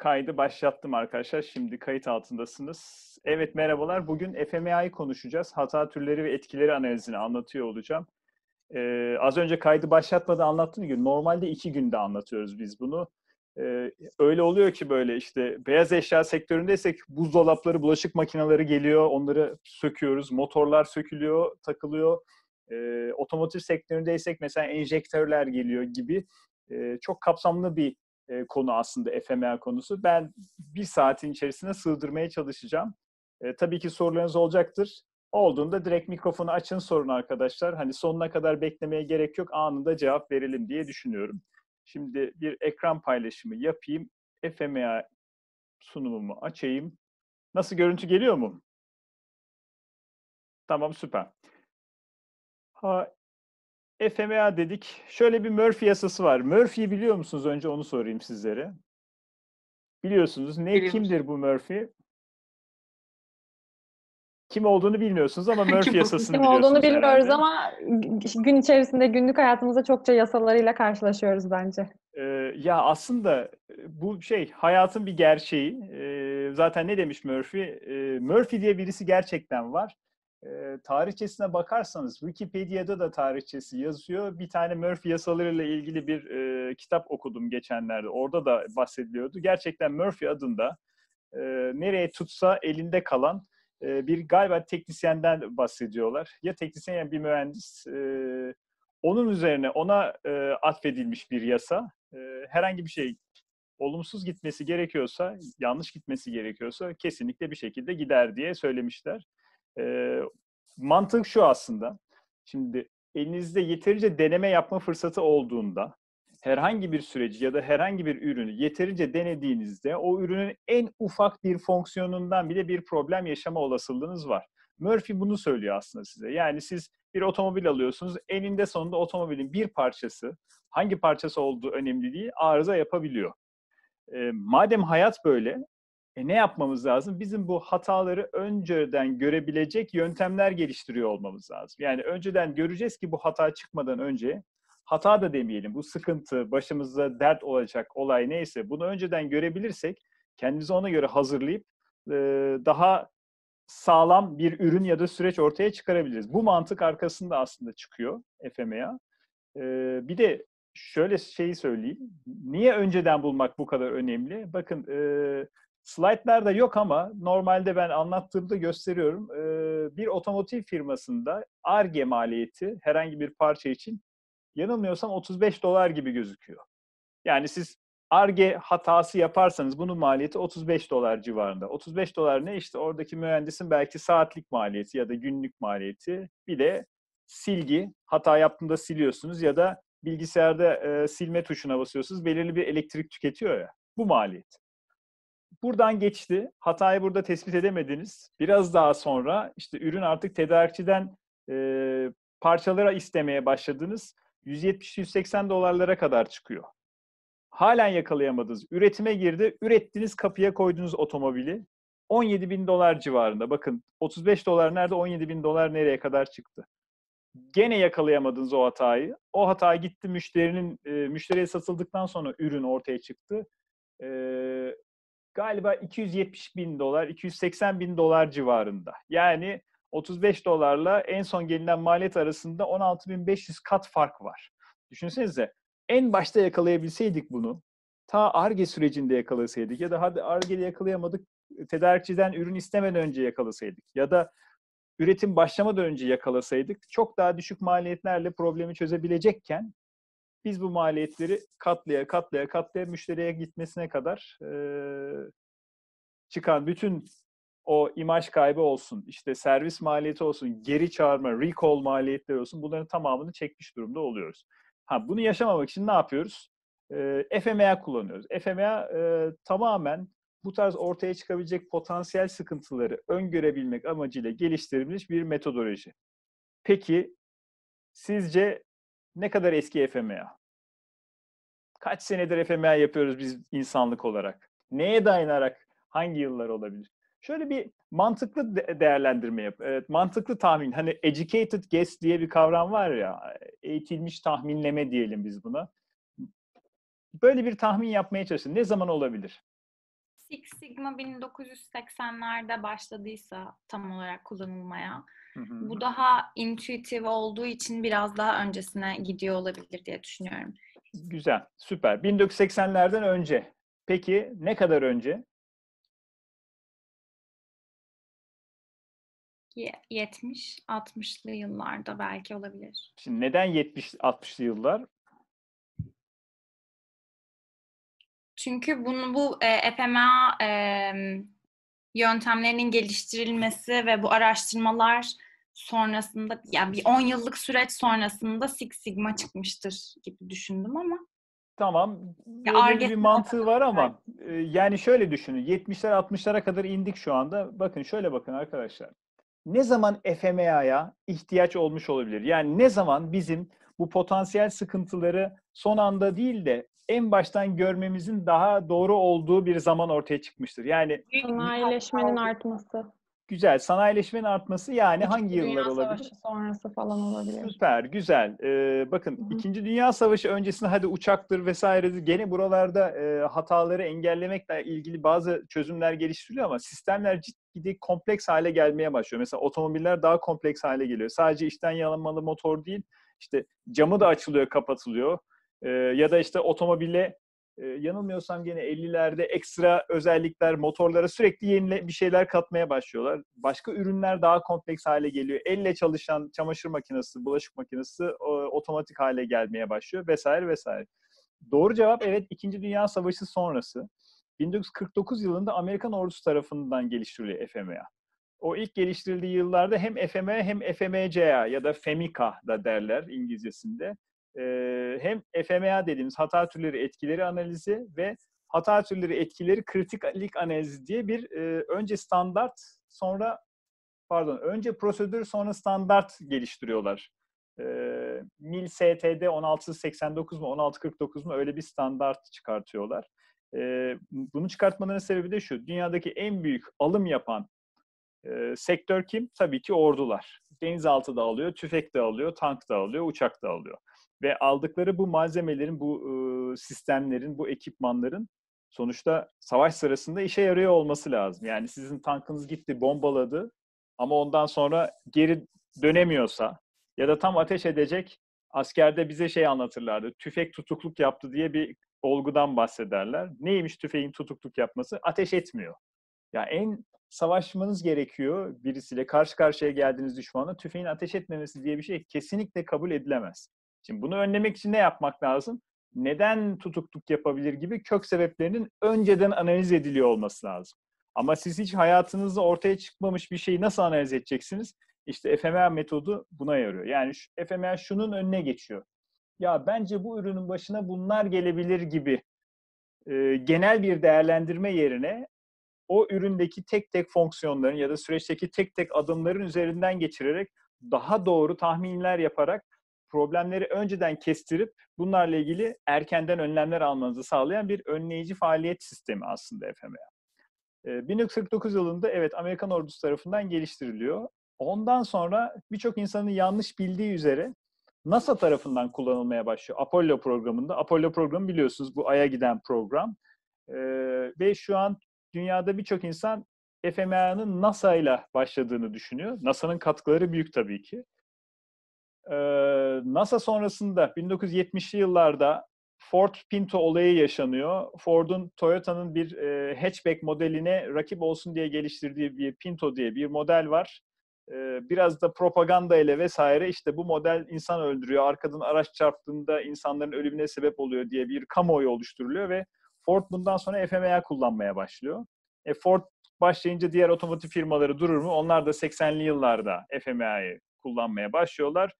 Kaydı başlattım arkadaşlar. Şimdi kayıt altındasınız. Evet merhabalar. Bugün FMA'yı konuşacağız. Hata türleri ve etkileri analizini anlatıyor olacağım. Ee, az önce kaydı başlatmadan anlattığım gibi normalde iki günde anlatıyoruz biz bunu. Ee, öyle oluyor ki böyle işte beyaz eşya sektöründeysek buzdolapları, bulaşık makineleri geliyor. Onları söküyoruz. Motorlar sökülüyor, takılıyor. Ee, otomotiv sektöründeysek mesela enjektörler geliyor gibi e, çok kapsamlı bir e, konu aslında FMA konusu. Ben bir saatin içerisinde sığdırmaya çalışacağım. E, tabii ki sorularınız olacaktır. Olduğunda direkt mikrofonu açın sorun arkadaşlar. Hani sonuna kadar beklemeye gerek yok. Anında cevap verelim diye düşünüyorum. Şimdi bir ekran paylaşımı yapayım. FMA sunumumu açayım. Nasıl görüntü geliyor mu? Tamam süper. Ha, FMA dedik. Şöyle bir Murphy yasası var. Murphy'yi biliyor musunuz? Önce onu sorayım sizlere. Biliyorsunuz. Ne Biliyoruz. kimdir bu Murphy? Kim olduğunu bilmiyorsunuz ama Murphy Kim yasasını Kim biliyorsunuz olduğunu bilmiyoruz herhalde. ama gün içerisinde günlük hayatımızda çokça yasalarıyla karşılaşıyoruz bence. Ee, ya aslında e, bu şey hayatın bir gerçeği. Ee, zaten ne demiş Murphy? Ee, Murphy diye birisi gerçekten var. Ee, tarihçesine bakarsanız Wikipedia'da da tarihçesi yazıyor. Bir tane Murphy yasalarıyla ilgili bir e, kitap okudum geçenlerde. Orada da bahsediliyordu. Gerçekten Murphy adında e, nereye tutsa elinde kalan e, bir galiba teknisyenden bahsediyorlar. Ya teknisyen ya bir mühendis. E, onun üzerine ona e, atfedilmiş bir yasa. E, herhangi bir şey olumsuz gitmesi gerekiyorsa, yanlış gitmesi gerekiyorsa kesinlikle bir şekilde gider diye söylemişler. E, mantık şu aslında. Şimdi elinizde yeterince deneme yapma fırsatı olduğunda herhangi bir süreci ya da herhangi bir ürünü yeterince denediğinizde o ürünün en ufak bir fonksiyonundan bile bir problem yaşama olasılığınız var. Murphy bunu söylüyor aslında size. Yani siz bir otomobil alıyorsunuz. Eninde sonunda otomobilin bir parçası, hangi parçası olduğu önemli değil, arıza yapabiliyor. E, madem hayat böyle, e, ne yapmamız lazım? Bizim bu hataları önceden görebilecek yöntemler geliştiriyor olmamız lazım. Yani önceden göreceğiz ki bu hata çıkmadan önce, hata da demeyelim, bu sıkıntı, başımıza dert olacak olay neyse, bunu önceden görebilirsek, kendimizi ona göre hazırlayıp e, daha sağlam bir ürün ya da süreç ortaya çıkarabiliriz. Bu mantık arkasında aslında çıkıyor FMA. Ee, bir de şöyle şeyi söyleyeyim. Niye önceden bulmak bu kadar önemli? Bakın e, slaytlarda yok ama normalde ben anlattığımda gösteriyorum. E, bir otomotiv firmasında ARGE maliyeti herhangi bir parça için yanılmıyorsam 35 dolar gibi gözüküyor. Yani siz ARGE hatası yaparsanız bunun maliyeti 35 dolar civarında. 35 dolar ne? İşte oradaki mühendisin belki saatlik maliyeti ya da günlük maliyeti. Bir de silgi. Hata yaptığında siliyorsunuz ya da bilgisayarda e, silme tuşuna basıyorsunuz. Belirli bir elektrik tüketiyor ya. Bu maliyet. Buradan geçti. Hatayı burada tespit edemediniz. Biraz daha sonra işte ürün artık tedarikçiden e, parçalara istemeye başladınız. 170-180 dolarlara kadar çıkıyor halen yakalayamadınız. Üretime girdi. Ürettiniz kapıya koydunuz otomobili. 17 bin dolar civarında. Bakın 35 dolar nerede 17 bin dolar nereye kadar çıktı. Gene yakalayamadınız o hatayı. O hata gitti müşterinin e, müşteriye satıldıktan sonra ürün ortaya çıktı. E, galiba 270 bin dolar, 280 bin dolar civarında. Yani 35 dolarla en son gelinen maliyet arasında 16.500 kat fark var. Düşünsenize en başta yakalayabilseydik bunu, ta ARGE sürecinde yakalasaydık ya da hadi ARGE'de yakalayamadık, tedarikçiden ürün istemeden önce yakalasaydık ya da üretim başlamadan önce yakalasaydık çok daha düşük maliyetlerle problemi çözebilecekken biz bu maliyetleri katlaya katlaya katlaya müşteriye gitmesine kadar e, çıkan bütün o imaj kaybı olsun, işte servis maliyeti olsun, geri çağırma, recall maliyetleri olsun bunların tamamını çekmiş durumda oluyoruz. Ha, bunu yaşamamak için ne yapıyoruz? E, FMA kullanıyoruz. FMA e, tamamen bu tarz ortaya çıkabilecek potansiyel sıkıntıları öngörebilmek amacıyla geliştirilmiş bir metodoloji. Peki sizce ne kadar eski FMA? Kaç senedir FMA yapıyoruz biz insanlık olarak? Neye dayanarak hangi yıllar olabilir? Şöyle bir mantıklı değerlendirme yap. Evet, mantıklı tahmin. Hani educated guess diye bir kavram var ya, eğitilmiş tahminleme diyelim biz buna. Böyle bir tahmin yapmaya çalışın. Ne zaman olabilir? Six Sigma 1980'lerde başladıysa tam olarak kullanılmaya Hı hı. bu daha intuitive olduğu için biraz daha öncesine gidiyor olabilir diye düşünüyorum. Güzel, süper. 1980'lerden önce. Peki ne kadar önce? Ye- 70 60'lı yıllarda belki olabilir. Şimdi neden 70-60'lı yıllar? Çünkü bunu bu e, FMA e, yöntemlerinin geliştirilmesi ve bu araştırmalar sonrasında yani bir 10 yıllık süreç sonrasında Six Sigma çıkmıştır gibi düşündüm ama Tamam. Böyle bir mantığı var ama e, yani şöyle düşünün. 70'ler 60'lara kadar indik şu anda. Bakın şöyle bakın arkadaşlar. Ne zaman FMA'ya ihtiyaç olmuş olabilir? Yani ne zaman bizim bu potansiyel sıkıntıları son anda değil de en baştan görmemizin daha doğru olduğu bir zaman ortaya çıkmıştır. Yani Sanayileşmenin artması. Güzel sanayileşmenin artması yani İkinci hangi Dünya yıllar olabilir? Savaşı sonrası falan olabilir. Süper, güzel. Ee, bakın Hı hı. İkinci Dünya Savaşı öncesinde hadi uçaktır vesairedir. Gene buralarda e, hataları engellemekle ilgili bazı çözümler geliştiriliyor ama sistemler ciddi kompleks hale gelmeye başlıyor. Mesela otomobiller daha kompleks hale geliyor. Sadece içten yanmalı motor değil, işte camı da açılıyor, kapatılıyor. Ee, ya da işte otomobile e, yanılmıyorsam gene 50'lerde ekstra özellikler motorlara sürekli yeni bir şeyler katmaya başlıyorlar. Başka ürünler daha kompleks hale geliyor. Elle çalışan çamaşır makinesi, bulaşık makinesi o, otomatik hale gelmeye başlıyor vesaire vesaire. Doğru cevap evet 2. Dünya Savaşı sonrası. 1949 yılında Amerikan ordusu tarafından geliştiriliyor FMA. O ilk geliştirildiği yıllarda hem FMA hem FMCA ya da FEMICA da derler İngilizcesinde hem FMA dediğimiz hata türleri etkileri analizi ve hata türleri etkileri kritiklik analizi diye bir önce standart sonra pardon önce prosedür sonra standart geliştiriyorlar. MIL STD 1689 mu 1649 mu öyle bir standart çıkartıyorlar. Bunu çıkartmalarının sebebi de şu. Dünyadaki en büyük alım yapan e, sektör kim? Tabii ki ordular. Denizaltı da alıyor, tüfek de alıyor, tank da alıyor, uçak da alıyor ve aldıkları bu malzemelerin, bu sistemlerin, bu ekipmanların sonuçta savaş sırasında işe yarıyor olması lazım. Yani sizin tankınız gitti, bombaladı ama ondan sonra geri dönemiyorsa ya da tam ateş edecek askerde bize şey anlatırlardı. Tüfek tutukluk yaptı diye bir olgudan bahsederler. Neymiş tüfeğin tutukluk yapması? Ateş etmiyor. Ya en savaşmanız gerekiyor birisiyle karşı karşıya geldiğiniz düşmanla tüfeğin ateş etmemesi diye bir şey kesinlikle kabul edilemez. Şimdi bunu önlemek için ne yapmak lazım? Neden tutukluk yapabilir gibi kök sebeplerinin önceden analiz ediliyor olması lazım. Ama siz hiç hayatınızda ortaya çıkmamış bir şeyi nasıl analiz edeceksiniz? İşte FMR metodu buna yarıyor. Yani şu, FMR şunun önüne geçiyor. Ya bence bu ürünün başına bunlar gelebilir gibi e, genel bir değerlendirme yerine o üründeki tek tek fonksiyonların ya da süreçteki tek tek adımların üzerinden geçirerek daha doğru tahminler yaparak problemleri önceden kestirip bunlarla ilgili erkenden önlemler almanızı sağlayan bir önleyici faaliyet sistemi aslında FMA. E, 1949 yılında evet Amerikan ordusu tarafından geliştiriliyor. Ondan sonra birçok insanın yanlış bildiği üzere NASA tarafından kullanılmaya başlıyor. Apollo programında. Apollo programı biliyorsunuz bu Ay'a giden program. E, ve şu an dünyada birçok insan FMA'nın NASA ile başladığını düşünüyor. NASA'nın katkıları büyük tabii ki. NASA sonrasında 1970'li yıllarda Ford Pinto olayı yaşanıyor. Ford'un Toyota'nın bir e, hatchback modeline rakip olsun diye geliştirdiği bir Pinto diye bir model var. E, biraz da propaganda ile vesaire işte bu model insan öldürüyor, arkadan araç çarptığında insanların ölümüne sebep oluyor diye bir kamuoyu oluşturuluyor ve Ford bundan sonra FMA kullanmaya başlıyor. E, Ford başlayınca diğer otomotiv firmaları durur mu? Onlar da 80'li yıllarda FMA'yı kullanmaya başlıyorlar.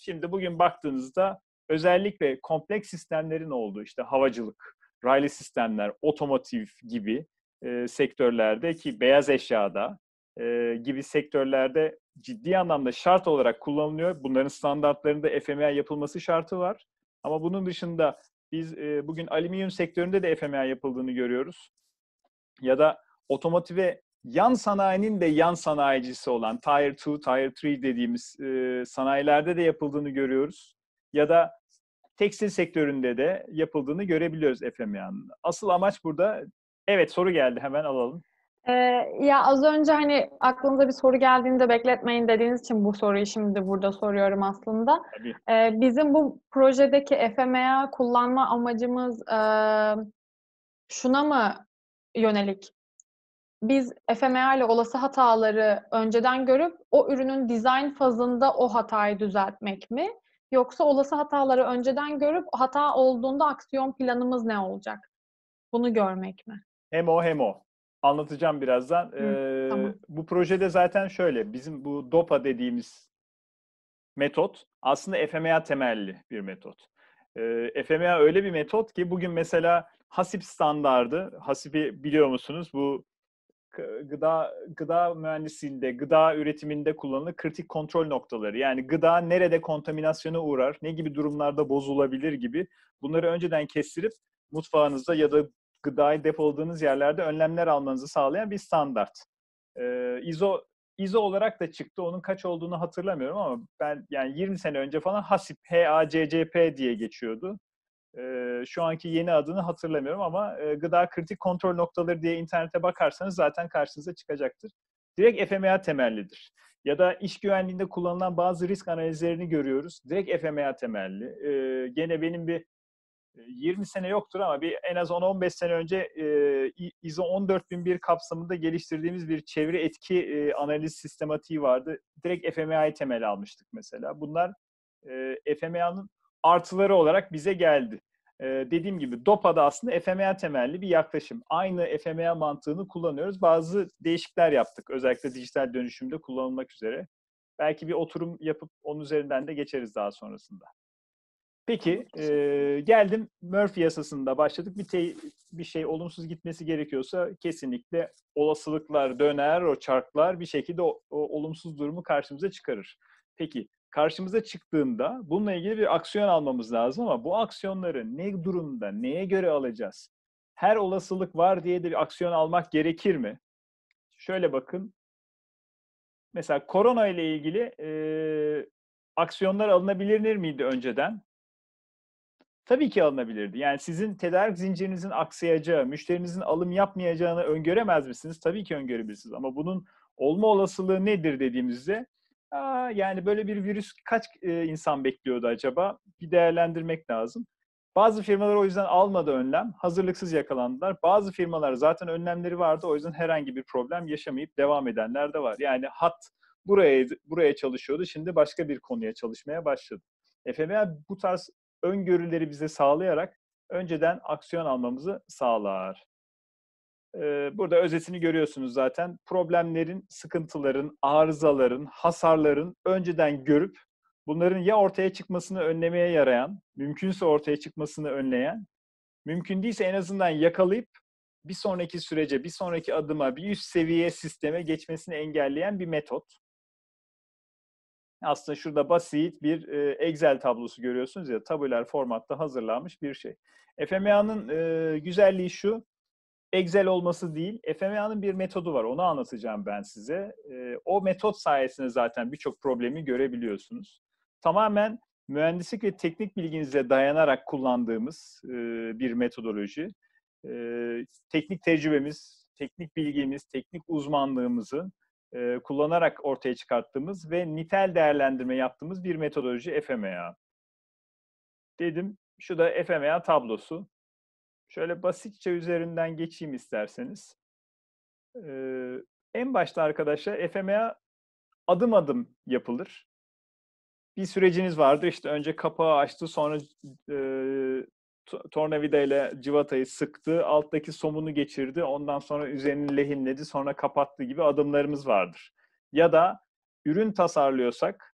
Şimdi bugün baktığınızda özellikle kompleks sistemlerin olduğu işte havacılık, raylı sistemler, otomotiv gibi e, sektörlerde ki beyaz eşyada e, gibi sektörlerde ciddi anlamda şart olarak kullanılıyor. Bunların standartlarında FMA yapılması şartı var. Ama bunun dışında biz e, bugün alüminyum sektöründe de FMA yapıldığını görüyoruz. Ya da otomotive yan sanayinin de yan sanayicisi olan Tier 2, Tier 3 dediğimiz e, sanayilerde de yapıldığını görüyoruz. Ya da tekstil sektöründe de yapıldığını görebiliyoruz FMA'nın. Asıl amaç burada Evet soru geldi hemen alalım. Ee, ya az önce hani aklınıza bir soru geldiğinde bekletmeyin dediğiniz için bu soruyu şimdi burada soruyorum aslında. Tabii. Ee, bizim bu projedeki FMEA kullanma amacımız e, şuna mı yönelik? Biz FMEA ile olası hataları önceden görüp o ürünün design fazında o hatayı düzeltmek mi? Yoksa olası hataları önceden görüp hata olduğunda aksiyon planımız ne olacak? Bunu görmek mi? Hem o hem o. Anlatacağım birazdan. Ee, tamam. Bu projede zaten şöyle, bizim bu DOPA dediğimiz metot aslında FMEA temelli bir metot. Ee, FMEA öyle bir metot ki bugün mesela HASIP standardı, HASIP'i biliyor musunuz? Bu gıda gıda mühendisliğinde, gıda üretiminde kullanılan kritik kontrol noktaları. Yani gıda nerede kontaminasyona uğrar, ne gibi durumlarda bozulabilir gibi bunları önceden kestirip mutfağınızda ya da gıdayı depoladığınız yerlerde önlemler almanızı sağlayan bir standart. Ee, ISO ISO olarak da çıktı. Onun kaç olduğunu hatırlamıyorum ama ben yani 20 sene önce falan HACCP, HACCP diye geçiyordu. Ee, şu anki yeni adını hatırlamıyorum ama gıda kritik kontrol noktaları diye internete bakarsanız zaten karşınıza çıkacaktır. Direkt FMEA temellidir. Ya da iş güvenliğinde kullanılan bazı risk analizlerini görüyoruz. Direkt FMEA temelli. Gene benim bir 20 sene yoktur ama bir en az 10-15 sene önce ISO 14001 kapsamında geliştirdiğimiz bir çevre etki e, analiz sistematiği vardı. Direkt FMEA'yı temel almıştık mesela. Bunlar FMEA'nın artıları olarak bize geldi. E, dediğim gibi DOPA'da aslında FMEA temelli bir yaklaşım. Aynı FMEA mantığını kullanıyoruz. Bazı değişiklikler yaptık. Özellikle dijital dönüşümde kullanılmak üzere. Belki bir oturum yapıp onun üzerinden de geçeriz daha sonrasında. Peki, e, geldim Murphy yasasında başladık. Bir, te- bir şey olumsuz gitmesi gerekiyorsa kesinlikle olasılıklar döner, o çarklar bir şekilde o, o olumsuz durumu karşımıza çıkarır. Peki, karşımıza çıktığında bununla ilgili bir aksiyon almamız lazım ama bu aksiyonları ne durumda, neye göre alacağız? Her olasılık var diye de bir aksiyon almak gerekir mi? Şöyle bakın. Mesela korona ile ilgili e, aksiyonlar alınabilir miydi önceden? Tabii ki alınabilirdi. Yani sizin tedarik zincirinizin aksayacağı, müşterinizin alım yapmayacağını öngöremez misiniz? Tabii ki öngörebilirsiniz. Ama bunun olma olasılığı nedir dediğimizde, Aa, yani böyle bir virüs kaç e, insan bekliyordu acaba? Bir değerlendirmek lazım. Bazı firmalar o yüzden almadı önlem. Hazırlıksız yakalandılar. Bazı firmalar zaten önlemleri vardı. O yüzden herhangi bir problem yaşamayıp devam edenler de var. Yani hat buraya buraya çalışıyordu. Şimdi başka bir konuya çalışmaya başladı. FMA bu tarz öngörüleri bize sağlayarak önceden aksiyon almamızı sağlar. Burada özetini görüyorsunuz zaten. Problemlerin, sıkıntıların, arızaların, hasarların önceden görüp bunların ya ortaya çıkmasını önlemeye yarayan, mümkünse ortaya çıkmasını önleyen, mümkün değilse en azından yakalayıp bir sonraki sürece, bir sonraki adıma, bir üst seviye sisteme geçmesini engelleyen bir metot. Aslında şurada basit bir Excel tablosu görüyorsunuz ya tabular formatta hazırlanmış bir şey. FMEA'nın e, güzelliği şu, Excel olması değil, FMEA'nın bir metodu var. Onu anlatacağım ben size. E, o metot sayesinde zaten birçok problemi görebiliyorsunuz. Tamamen mühendislik ve teknik bilginize dayanarak kullandığımız e, bir metodoloji. E, teknik tecrübemiz, teknik bilgimiz, teknik uzmanlığımızın e, kullanarak ortaya çıkarttığımız ve nitel değerlendirme yaptığımız bir metodoloji FMEA. Dedim, şu da FMEA tablosu. Şöyle basitçe üzerinden geçeyim isterseniz. Ee, en başta arkadaşlar FMEA adım adım yapılır. Bir süreciniz vardır. İşte önce kapağı açtı, sonra e, tornavida ile civatayı sıktı, alttaki somunu geçirdi, ondan sonra üzerini lehimledi, sonra kapattı gibi adımlarımız vardır. Ya da ürün tasarlıyorsak,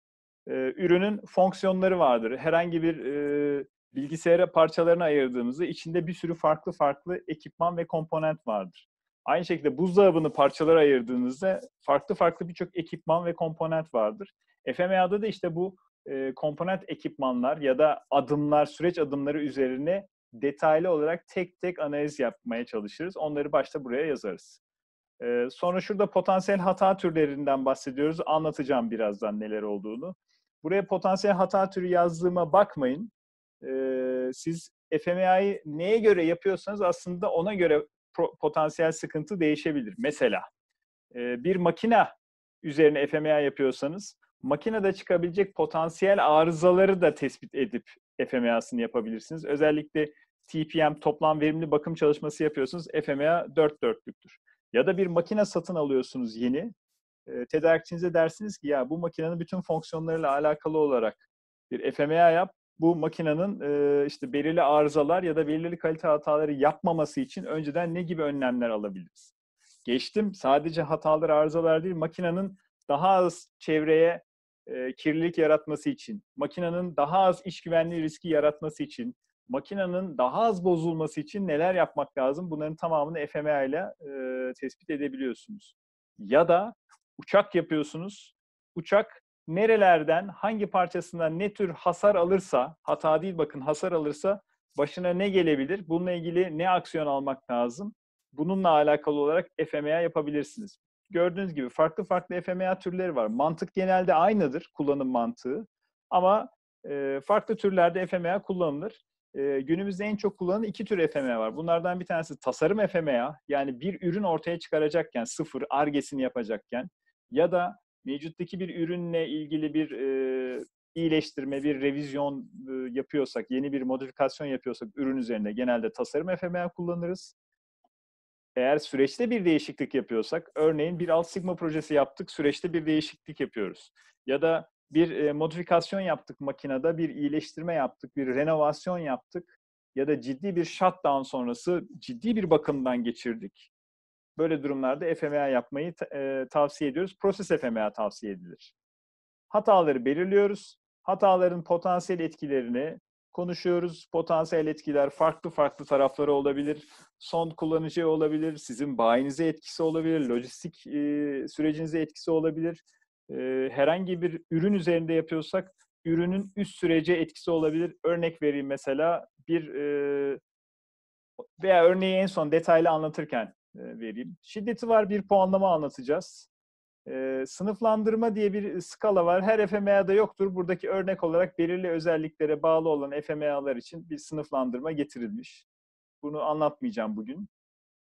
e, ürünün fonksiyonları vardır. Herhangi bir e, bilgisayara parçalarını ayırdığımızda içinde bir sürü farklı farklı ekipman ve komponent vardır. Aynı şekilde buzdolabını parçalara ayırdığınızda farklı farklı birçok ekipman ve komponent vardır. FMEA'da da işte bu e, komponent ekipmanlar ya da adımlar, süreç adımları üzerine detaylı olarak tek tek analiz yapmaya çalışırız. Onları başta buraya yazarız. E, sonra şurada potansiyel hata türlerinden bahsediyoruz. Anlatacağım birazdan neler olduğunu. Buraya potansiyel hata türü yazdığıma bakmayın. E, siz FMEA'yı neye göre yapıyorsanız aslında ona göre potansiyel sıkıntı değişebilir. Mesela e, bir makina üzerine FMEA yapıyorsanız makinede çıkabilecek potansiyel arızaları da tespit edip FMEA'sını yapabilirsiniz. Özellikle TPM toplam verimli bakım çalışması yapıyorsunuz. FMEA dört dörtlüktür. Ya da bir makine satın alıyorsunuz yeni. E, tedarikçinize dersiniz ki ya bu makinenin bütün fonksiyonlarıyla alakalı olarak bir FMEA yap. Bu makinenin e, işte belirli arızalar ya da belirli kalite hataları yapmaması için önceden ne gibi önlemler alabiliriz? Geçtim sadece hatalar, arızalar değil, makinenin daha az çevreye e, kirlilik yaratması için, makinenin daha az iş güvenliği riski yaratması için, makinenin daha az bozulması için neler yapmak lazım? Bunların tamamını FMEA ile e, tespit edebiliyorsunuz. Ya da uçak yapıyorsunuz. Uçak nerelerden, hangi parçasından ne tür hasar alırsa, hata değil bakın hasar alırsa başına ne gelebilir? Bununla ilgili ne aksiyon almak lazım? Bununla alakalı olarak FMEA yapabilirsiniz. Gördüğünüz gibi farklı farklı FMEA türleri var. Mantık genelde aynıdır, kullanım mantığı. Ama e, farklı türlerde FMEA kullanılır. E, günümüzde en çok kullanılan iki tür FMEA var. Bunlardan bir tanesi tasarım FMEA. Yani bir ürün ortaya çıkaracakken, sıfır, argesini yapacakken ya da mevcuttaki bir ürünle ilgili bir e, iyileştirme, bir revizyon e, yapıyorsak, yeni bir modifikasyon yapıyorsak ürün üzerinde genelde tasarım FMEA kullanırız. Eğer süreçte bir değişiklik yapıyorsak, örneğin bir alt sigma projesi yaptık, süreçte bir değişiklik yapıyoruz. Ya da bir e, modifikasyon yaptık makinede, bir iyileştirme yaptık, bir renovasyon yaptık ya da ciddi bir shutdown sonrası ciddi bir bakımdan geçirdik. Böyle durumlarda FMEA yapmayı e, tavsiye ediyoruz. Proses FMEA tavsiye edilir. Hataları belirliyoruz. Hataların potansiyel etkilerini konuşuyoruz. Potansiyel etkiler farklı farklı tarafları olabilir. Son kullanıcı olabilir, sizin bayinize etkisi olabilir, lojistik e, sürecinize etkisi olabilir. E, herhangi bir ürün üzerinde yapıyorsak ürünün üst sürece etkisi olabilir. Örnek vereyim mesela bir e, veya örneği en son detaylı anlatırken vereyim. Şiddeti var bir puanlama anlatacağız. E, sınıflandırma diye bir skala var. Her FMEA'da yoktur. Buradaki örnek olarak belirli özelliklere bağlı olan FMEA'lar için bir sınıflandırma getirilmiş. Bunu anlatmayacağım bugün.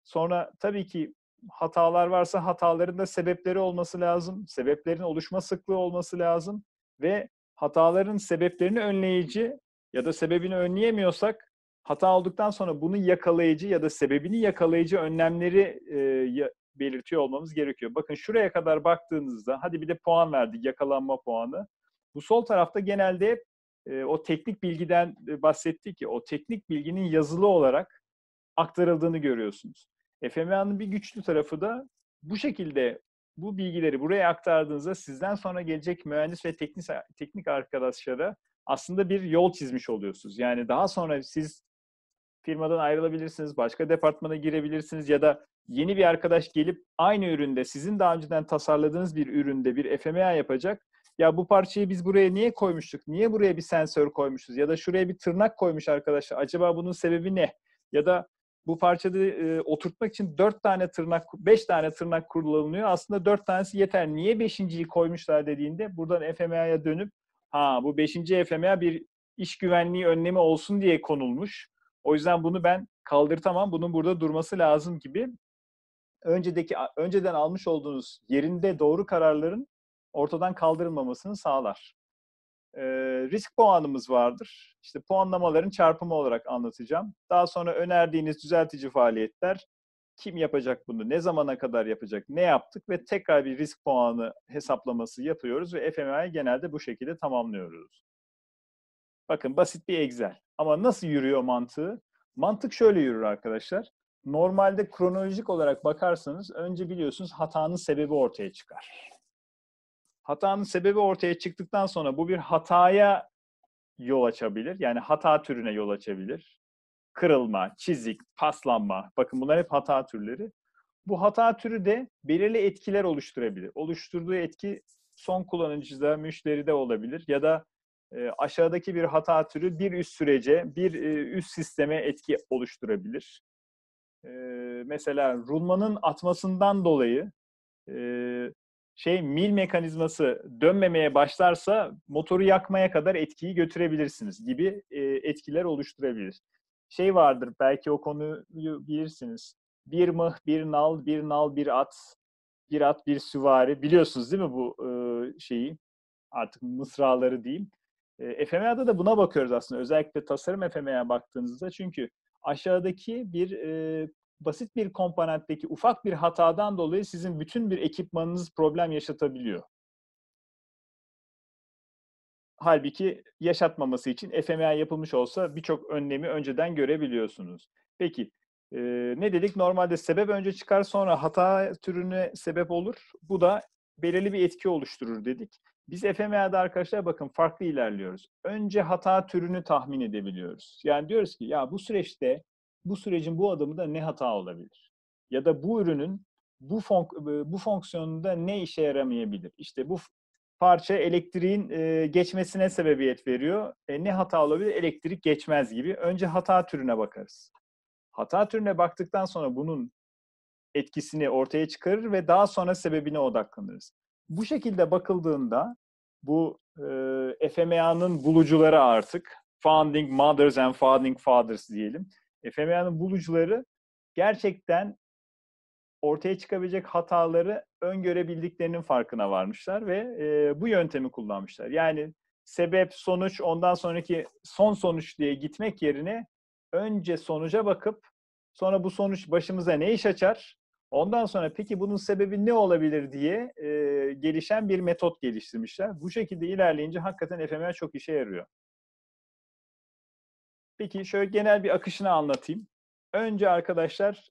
Sonra tabii ki hatalar varsa hataların da sebepleri olması lazım. Sebeplerin oluşma sıklığı olması lazım. Ve hataların sebeplerini önleyici ya da sebebini önleyemiyorsak hata olduktan sonra bunu yakalayıcı ya da sebebini yakalayıcı önlemleri e, belirtiyor olmamız gerekiyor. Bakın şuraya kadar baktığınızda, hadi bir de puan verdik, yakalanma puanı. Bu sol tarafta genelde hep e, o teknik bilgiden e, bahsettik ki, o teknik bilginin yazılı olarak aktarıldığını görüyorsunuz. FMA'nın bir güçlü tarafı da bu şekilde bu bilgileri buraya aktardığınızda sizden sonra gelecek mühendis ve teknik, teknik arkadaşlara aslında bir yol çizmiş oluyorsunuz. Yani daha sonra siz firmadan ayrılabilirsiniz, başka departmana girebilirsiniz ya da yeni bir arkadaş gelip aynı üründe sizin daha önceden tasarladığınız bir üründe bir FMEA yapacak. Ya bu parçayı biz buraya niye koymuştuk? Niye buraya bir sensör koymuşuz? Ya da şuraya bir tırnak koymuş arkadaşlar. Acaba bunun sebebi ne? Ya da bu parçada e, oturtmak için dört tane tırnak, beş tane tırnak kullanılıyor. Aslında dört tanesi yeter. Niye beşinciyi koymuşlar dediğinde buradan FMEA'ya dönüp ha bu beşinci FMEA bir iş güvenliği önlemi olsun diye konulmuş. O yüzden bunu ben kaldırtamam. Bunun burada durması lazım gibi. Öncedeki önceden almış olduğunuz yerinde doğru kararların ortadan kaldırılmamasını sağlar. Ee, risk puanımız vardır. İşte puanlamaların çarpımı olarak anlatacağım. Daha sonra önerdiğiniz düzeltici faaliyetler, kim yapacak bunu, ne zamana kadar yapacak, ne yaptık ve tekrar bir risk puanı hesaplaması yapıyoruz ve FMI'yi genelde bu şekilde tamamlıyoruz. Bakın basit bir Excel. Ama nasıl yürüyor mantığı? Mantık şöyle yürür arkadaşlar. Normalde kronolojik olarak bakarsanız önce biliyorsunuz hatanın sebebi ortaya çıkar. Hatanın sebebi ortaya çıktıktan sonra bu bir hataya yol açabilir. Yani hata türüne yol açabilir. Kırılma, çizik, paslanma. Bakın bunlar hep hata türleri. Bu hata türü de belirli etkiler oluşturabilir. Oluşturduğu etki son kullanıcıda, müşteride olabilir ya da e, aşağıdaki bir hata türü bir üst sürece, bir e, üst sisteme etki oluşturabilir. E, mesela rulmanın atmasından dolayı e, şey mil mekanizması dönmemeye başlarsa motoru yakmaya kadar etkiyi götürebilirsiniz gibi e, etkiler oluşturabilir. Şey vardır belki o konuyu bilirsiniz. bir mıh, bir nal, bir nal, bir at, bir at, bir süvari. Biliyorsunuz değil mi bu şeyi? Artık mısraları diyeyim. E, FMA'da da buna bakıyoruz aslında. Özellikle tasarım FMA'ya baktığınızda. Çünkü aşağıdaki bir e, basit bir komponentteki ufak bir hatadan dolayı sizin bütün bir ekipmanınız problem yaşatabiliyor. Halbuki yaşatmaması için FMA yapılmış olsa birçok önlemi önceden görebiliyorsunuz. Peki e, ne dedik? Normalde sebep önce çıkar sonra hata türüne sebep olur. Bu da belirli bir etki oluşturur dedik. Biz FMA'da arkadaşlar bakın farklı ilerliyoruz. Önce hata türünü tahmin edebiliyoruz. Yani diyoruz ki ya bu süreçte bu sürecin bu adımında ne hata olabilir? Ya da bu ürünün bu, fonk- bu fonksiyonunda ne işe yaramayabilir? İşte bu parça elektriğin e, geçmesine sebebiyet veriyor. E, ne hata olabilir? Elektrik geçmez gibi. Önce hata türüne bakarız. Hata türüne baktıktan sonra bunun etkisini ortaya çıkarır ve daha sonra sebebine odaklanırız. Bu şekilde bakıldığında bu e, FMA'nın bulucuları artık Founding Mothers and Founding Fathers diyelim. FMA'nın bulucuları gerçekten ortaya çıkabilecek hataları öngörebildiklerinin farkına varmışlar ve e, bu yöntemi kullanmışlar. Yani sebep, sonuç, ondan sonraki son sonuç diye gitmek yerine önce sonuca bakıp sonra bu sonuç başımıza ne iş açar? Ondan sonra peki bunun sebebi ne olabilir diye e, gelişen bir metot geliştirmişler. Bu şekilde ilerleyince hakikaten FMA çok işe yarıyor. Peki şöyle genel bir akışını anlatayım. Önce arkadaşlar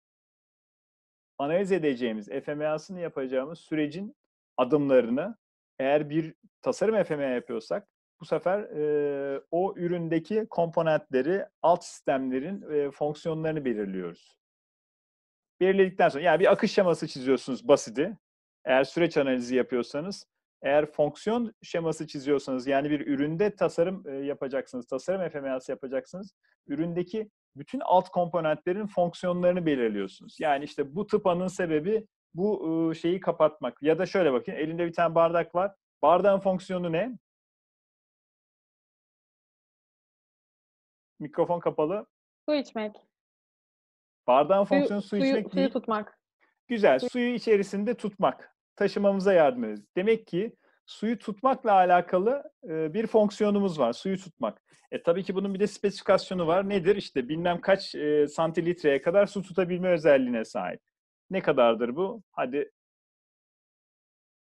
analiz edeceğimiz, FMA'sını yapacağımız sürecin adımlarını eğer bir tasarım FMA yapıyorsak bu sefer e, o üründeki komponentleri, alt sistemlerin e, fonksiyonlarını belirliyoruz. Belirledikten sonra yani bir akış şeması çiziyorsunuz basiti. Eğer süreç analizi yapıyorsanız, eğer fonksiyon şeması çiziyorsanız yani bir üründe tasarım yapacaksınız, tasarım FMA'sı yapacaksınız. Üründeki bütün alt komponentlerin fonksiyonlarını belirliyorsunuz. Yani işte bu tıpanın sebebi bu şeyi kapatmak. Ya da şöyle bakın elinde bir tane bardak var. Bardağın fonksiyonu ne? Mikrofon kapalı. Su içmek. Bardağın fonksiyonu su suyu, içmek suyu değil. tutmak. Güzel. Suyu içerisinde tutmak. Taşımamıza yardım ediyor. Demek ki suyu tutmakla alakalı bir fonksiyonumuz var. Suyu tutmak. E tabii ki bunun bir de spesifikasyonu var. Nedir? İşte bilmem kaç e, santilitreye kadar su tutabilme özelliğine sahip. Ne kadardır bu? Hadi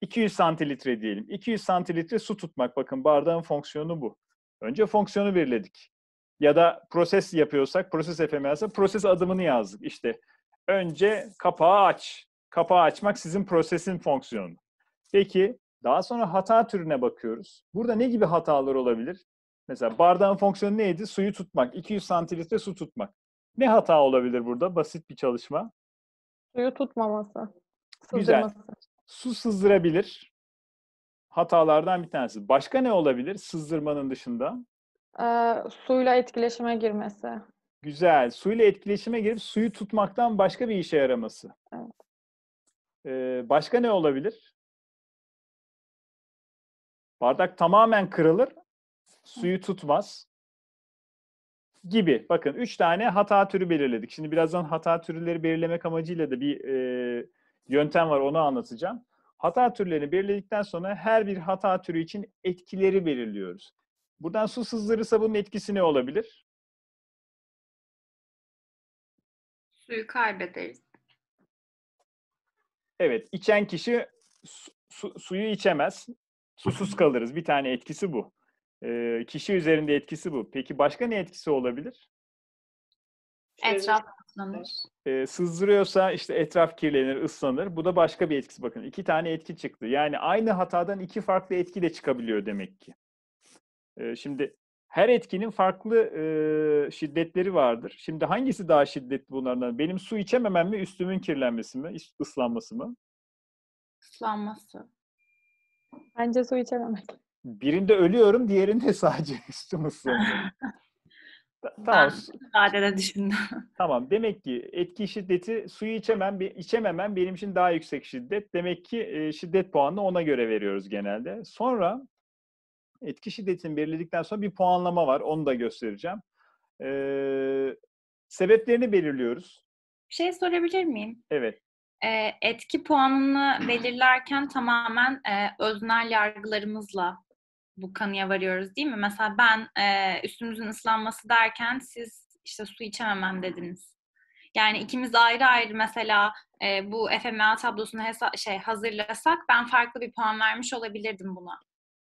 200 santilitre diyelim. 200 santilitre su tutmak. Bakın bardağın fonksiyonu bu. Önce fonksiyonu belirledik. Ya da proses yapıyorsak, proses FMS'e proses adımını yazdık. İşte önce kapağı aç. Kapağı açmak sizin prosesin fonksiyonu. Peki daha sonra hata türüne bakıyoruz. Burada ne gibi hatalar olabilir? Mesela bardağın fonksiyonu neydi? Suyu tutmak. 200 santimetre su tutmak. Ne hata olabilir burada? Basit bir çalışma. Suyu tutmaması. Güzel. Su sızdırabilir. Hatalardan bir tanesi. Başka ne olabilir sızdırmanın dışında? Ee, suyla etkileşime girmesi. Güzel. Suyla etkileşime girip suyu tutmaktan başka bir işe yaraması. Evet. Ee, başka ne olabilir? Bardak tamamen kırılır, suyu tutmaz gibi. Bakın üç tane hata türü belirledik. Şimdi birazdan hata türleri belirlemek amacıyla da bir e, yöntem var, onu anlatacağım. Hata türlerini belirledikten sonra her bir hata türü için etkileri belirliyoruz. Buradan su sızdırırsa bunun etkisi ne olabilir? Suyu kaybederiz. Evet, içen kişi su, su, suyu içemez. Susuz kalırız. Bir tane etkisi bu. Ee, kişi üzerinde etkisi bu. Peki başka ne etkisi olabilir? Etraf ıslanır. Ee, sızdırıyorsa işte etraf kirlenir, ıslanır. Bu da başka bir etkisi. Bakın iki tane etki çıktı. Yani aynı hatadan iki farklı etki de çıkabiliyor demek ki. Şimdi her etkinin farklı e, şiddetleri vardır. Şimdi hangisi daha şiddetli bunlardan? Benim su içememem mi, üstümün kirlenmesi mi, ıslanması mı? Islanması. Bence su içememek. Birinde ölüyorum, diğerinde sadece üstüm ıslanıyor. Ta- Ben tamam, sadece düşündüm. tamam. Demek ki etki şiddeti suyu içemem, içememem benim için daha yüksek şiddet. Demek ki e, şiddet puanını ona göre veriyoruz genelde. Sonra etki şiddetini belirledikten sonra bir puanlama var. Onu da göstereceğim. Ee, sebeplerini belirliyoruz. Bir şey sorabilir miyim? Evet. Ee, etki puanını belirlerken tamamen e, öznel yargılarımızla bu kanıya varıyoruz değil mi? Mesela ben e, üstümüzün ıslanması derken siz işte su içememem dediniz. Yani ikimiz ayrı ayrı mesela e, bu FMA tablosunu hesa- şey hazırlasak ben farklı bir puan vermiş olabilirdim buna.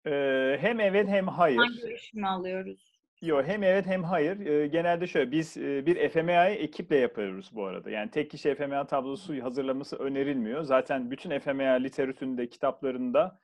Ee, hem evet hem hayır. Hangi görüşümü alıyoruz? Yok hem evet hem hayır. Ee, genelde şöyle biz e, bir FMA'yı ekiple yapıyoruz bu arada. Yani tek kişi FMA tablosu hazırlaması önerilmiyor. Zaten bütün FMA literatüründe, kitaplarında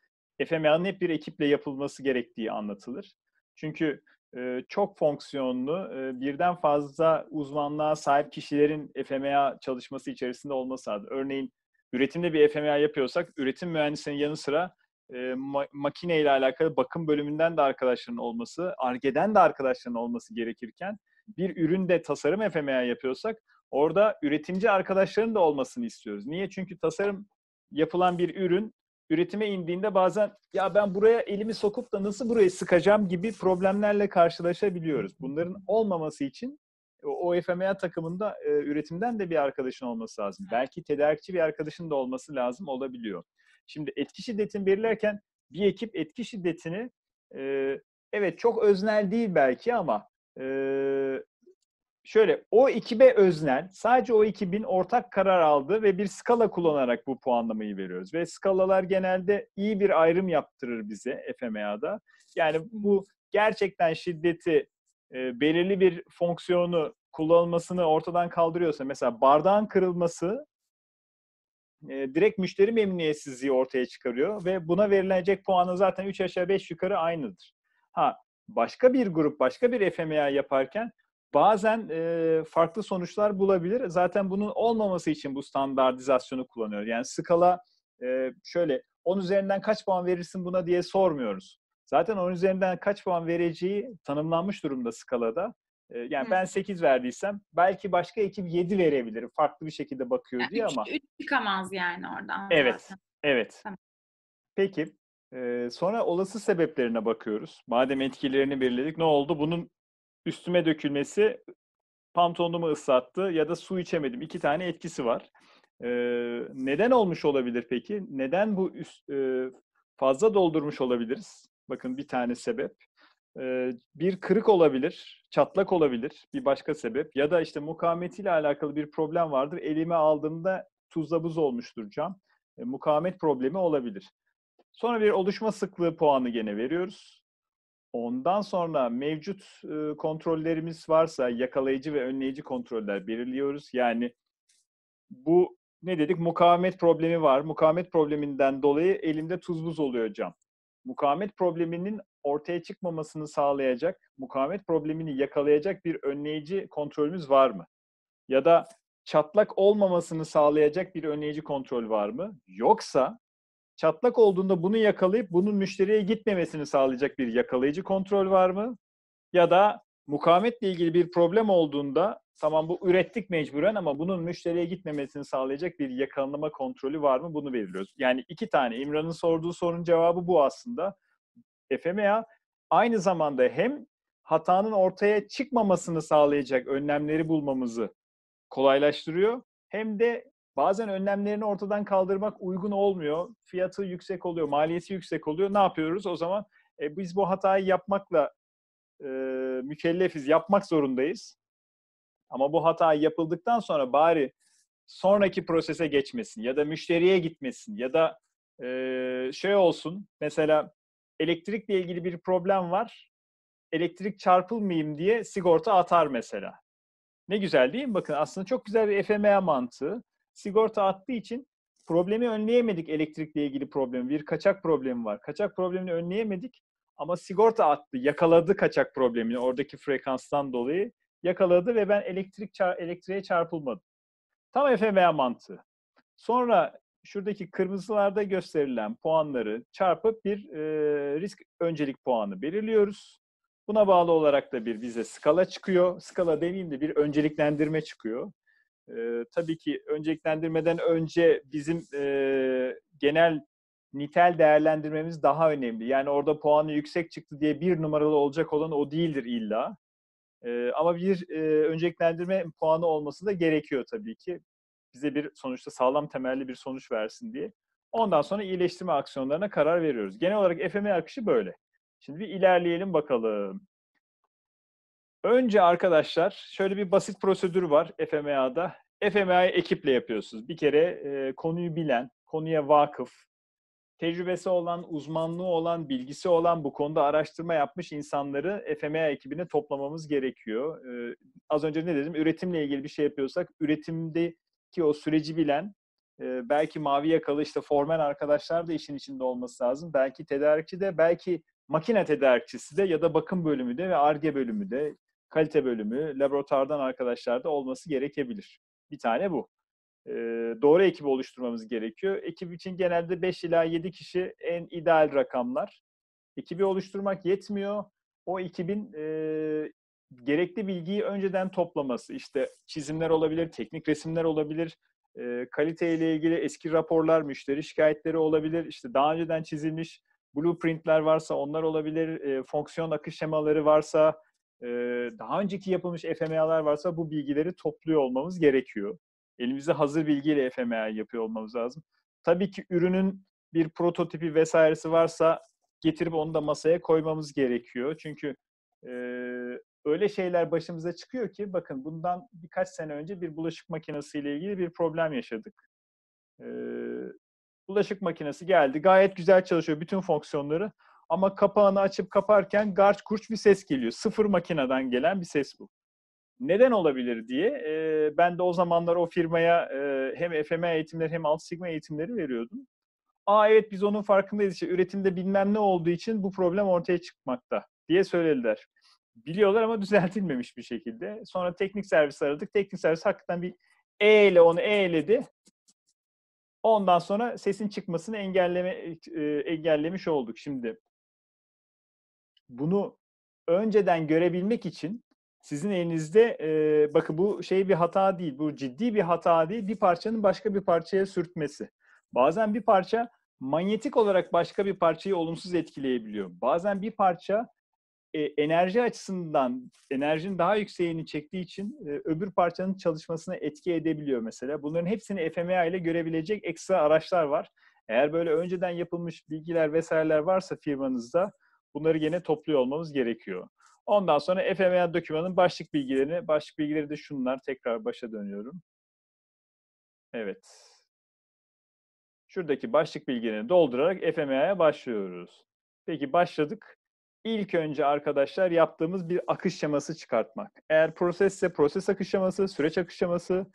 FMA'nın hep bir ekiple yapılması gerektiği anlatılır. Çünkü e, çok fonksiyonlu, e, birden fazla uzmanlığa sahip kişilerin FMA çalışması içerisinde olması lazım. Örneğin üretimde bir FMA yapıyorsak, üretim mühendisinin yanı sıra e, ma- makine ile alakalı bakım bölümünden de arkadaşların olması, ARGE'den de arkadaşların olması gerekirken bir üründe tasarım FMA yapıyorsak orada üretimci arkadaşların da olmasını istiyoruz. Niye? Çünkü tasarım yapılan bir ürün üretime indiğinde bazen ya ben buraya elimi sokup da nasıl burayı sıkacağım gibi problemlerle karşılaşabiliyoruz. Bunların olmaması için o, FMA takımında e, üretimden de bir arkadaşın olması lazım. Belki tedarikçi bir arkadaşın da olması lazım olabiliyor. Şimdi etki şiddetini belirlerken bir ekip etki şiddetini e, evet çok öznel değil belki ama e, şöyle o ekibe öznel sadece o ekibin ortak karar aldığı ve bir skala kullanarak bu puanlamayı veriyoruz. Ve skalalar genelde iyi bir ayrım yaptırır bize FMA'da. Yani bu gerçekten şiddeti e, belirli bir fonksiyonu kullanılmasını ortadan kaldırıyorsa mesela bardağın kırılması e, direkt müşteri memnuniyetsizliği ortaya çıkarıyor ve buna verilecek puanı zaten 3 aşağı 5 yukarı aynıdır. Ha başka bir grup başka bir FMA yaparken bazen e, farklı sonuçlar bulabilir. Zaten bunun olmaması için bu standartizasyonu kullanıyoruz. Yani skala e, şöyle 10 üzerinden kaç puan verirsin buna diye sormuyoruz. Zaten 10 üzerinden kaç puan vereceği tanımlanmış durumda skalada. E, yani Hı. ben 8 verdiysem belki başka ekip 7 verebilir. Farklı bir şekilde bakıyor Yani diye üç, ama. üç çıkamaz yani oradan Evet, zaten. evet. Tamam. Peki, e, sonra olası sebeplerine bakıyoruz. Madem etkilerini belirledik, ne oldu? Bunun üstüme dökülmesi pantolonumu ıslattı ya da su içemedim. İki tane etkisi var. E, neden olmuş olabilir peki? Neden bu üst, e, fazla doldurmuş olabiliriz? Bakın bir tane sebep. E, bir kırık olabilir, çatlak olabilir bir başka sebep. Ya da işte mukavemetiyle alakalı bir problem vardır. Elime aldığımda tuzla buz olmuştur cam. E, mukavemet problemi olabilir. Sonra bir oluşma sıklığı puanı gene veriyoruz. Ondan sonra mevcut e, kontrollerimiz varsa yakalayıcı ve önleyici kontroller belirliyoruz. Yani bu ne dedik? Mukavemet problemi var. Mukavemet probleminden dolayı elimde tuz buz oluyor cam. Mukavemet probleminin ortaya çıkmamasını sağlayacak, mukavemet problemini yakalayacak bir önleyici kontrolümüz var mı? Ya da çatlak olmamasını sağlayacak bir önleyici kontrol var mı? Yoksa çatlak olduğunda bunu yakalayıp bunun müşteriye gitmemesini sağlayacak bir yakalayıcı kontrol var mı? Ya da mukavemetle ilgili bir problem olduğunda tamam bu ürettik mecburen ama bunun müşteriye gitmemesini sağlayacak bir yakalama kontrolü var mı? Bunu belirliyoruz. Yani iki tane İmran'ın sorduğu sorunun cevabı bu aslında. FMA aynı zamanda hem hatanın ortaya çıkmamasını sağlayacak önlemleri bulmamızı kolaylaştırıyor. Hem de bazen önlemlerini ortadan kaldırmak uygun olmuyor. Fiyatı yüksek oluyor, maliyeti yüksek oluyor. Ne yapıyoruz? O zaman e, biz bu hatayı yapmakla e, mükellefiz, yapmak zorundayız. Ama bu hata yapıldıktan sonra bari sonraki prosese geçmesin ya da müşteriye gitmesin ya da e, şey olsun. Mesela elektrikle ilgili bir problem var. Elektrik çarpılmayayım diye sigorta atar mesela. Ne güzel değil mi? Bakın aslında çok güzel bir FMA mantığı. Sigorta attığı için problemi önleyemedik elektrikle ilgili problemi. Bir kaçak problemi var. Kaçak problemini önleyemedik ama sigorta attı, yakaladı kaçak problemini oradaki frekanstan dolayı yakaladı ve ben elektrik çar elektriğe çarpılmadım. Tam FMA mantığı. Sonra şuradaki kırmızılarda gösterilen puanları çarpıp bir e, risk öncelik puanı belirliyoruz. Buna bağlı olarak da bir bize skala çıkıyor. Skala demeyeyim de bir önceliklendirme çıkıyor. Ee, tabii ki önceliklendirmeden önce bizim e, genel nitel değerlendirmemiz daha önemli. Yani orada puanı yüksek çıktı diye bir numaralı olacak olan o değildir illa. Ee, ama bir e, önceliklendirme puanı olması da gerekiyor tabii ki. bize bir sonuçta sağlam temelli bir sonuç versin diye. Ondan sonra iyileştirme aksiyonlarına karar veriyoruz. Genel olarak FMA akışı böyle. Şimdi bir ilerleyelim bakalım. Önce arkadaşlar şöyle bir basit prosedür var FMA'da. FMA'yı ekiple yapıyorsunuz. Bir kere e, konuyu bilen, konuya vakıf, tecrübesi olan, uzmanlığı olan, bilgisi olan bu konuda araştırma yapmış insanları FMA ekibine toplamamız gerekiyor. Ee, az önce ne dedim? Üretimle ilgili bir şey yapıyorsak üretimdeki o süreci bilen, e, belki mavi yakalı işte formen arkadaşlar da işin içinde olması lazım. Belki tedarikçi de, belki makine tedarikçisi de ya da bakım bölümü de ve ARGE bölümü de, kalite bölümü, laboratuvardan arkadaşlar da olması gerekebilir. Bir tane bu doğru ekibi oluşturmamız gerekiyor. Ekip için genelde 5 ila 7 kişi en ideal rakamlar. Ekibi oluşturmak yetmiyor. O ekibin e, gerekli bilgiyi önceden toplaması, işte çizimler olabilir, teknik resimler olabilir, e, kalite ile ilgili eski raporlar, müşteri şikayetleri olabilir, işte daha önceden çizilmiş blueprintler varsa onlar olabilir, e, fonksiyon akış şemaları varsa, e, daha önceki yapılmış FMA'lar varsa bu bilgileri topluyor olmamız gerekiyor elimizde hazır bilgiyle FMA yapıyor olmamız lazım. Tabii ki ürünün bir prototipi vesairesi varsa getirip onu da masaya koymamız gerekiyor. Çünkü e, öyle şeyler başımıza çıkıyor ki bakın bundan birkaç sene önce bir bulaşık makinesiyle ilgili bir problem yaşadık. E, bulaşık makinesi geldi. Gayet güzel çalışıyor bütün fonksiyonları. Ama kapağını açıp kaparken garç kurç bir ses geliyor. Sıfır makineden gelen bir ses bu neden olabilir diye e, ben de o zamanlar o firmaya e, hem FMA eğitimleri hem Alt Sigma eğitimleri veriyordum. Aa evet biz onun farkındayız işte üretimde bilmem ne olduğu için bu problem ortaya çıkmakta diye söylediler. Biliyorlar ama düzeltilmemiş bir şekilde. Sonra teknik servis aradık. Teknik servis hakikaten bir E ile onu E'ledi. Ondan sonra sesin çıkmasını engelleme e, engellemiş olduk. Şimdi bunu önceden görebilmek için sizin elinizde e, bakın bu şey bir hata değil, bu ciddi bir hata değil, bir parçanın başka bir parçaya sürtmesi. Bazen bir parça manyetik olarak başka bir parçayı olumsuz etkileyebiliyor. Bazen bir parça e, enerji açısından enerjinin daha yükseğini çektiği için e, öbür parçanın çalışmasına etki edebiliyor mesela. Bunların hepsini FMA ile görebilecek ekstra araçlar var. Eğer böyle önceden yapılmış bilgiler vesaireler varsa firmanızda bunları gene topluyor olmamız gerekiyor. Ondan sonra FMA dokümanın başlık bilgilerini, başlık bilgileri de şunlar. Tekrar başa dönüyorum. Evet. Şuradaki başlık bilgilerini doldurarak FMA'ya başlıyoruz. Peki başladık. İlk önce arkadaşlar yaptığımız bir akış şeması çıkartmak. Eğer prosesse proses akış şeması, süreç akış şeması,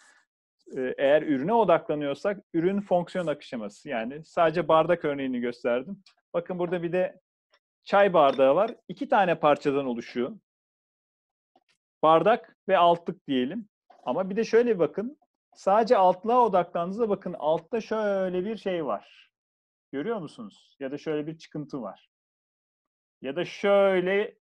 e, eğer ürüne odaklanıyorsak ürün fonksiyon akış şeması. Yani sadece bardak örneğini gösterdim. Bakın burada bir de çay bardağı var. İki tane parçadan oluşuyor. Bardak ve altlık diyelim. Ama bir de şöyle bir bakın. Sadece altlığa odaklandığınızda bakın altta şöyle bir şey var. Görüyor musunuz? Ya da şöyle bir çıkıntı var. Ya da şöyle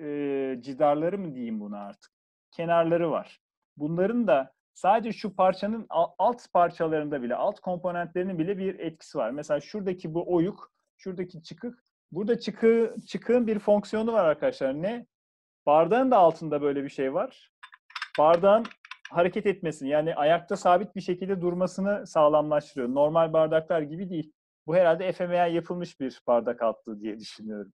e, cidarları mı diyeyim buna artık? Kenarları var. Bunların da sadece şu parçanın alt parçalarında bile, alt komponentlerinin bile bir etkisi var. Mesela şuradaki bu oyuk, şuradaki çıkık Burada çıkı, çıkığın bir fonksiyonu var arkadaşlar. Ne? Bardağın da altında böyle bir şey var. Bardağın hareket etmesini yani ayakta sabit bir şekilde durmasını sağlamlaştırıyor. Normal bardaklar gibi değil. Bu herhalde FMA yapılmış bir bardak altlığı diye düşünüyorum.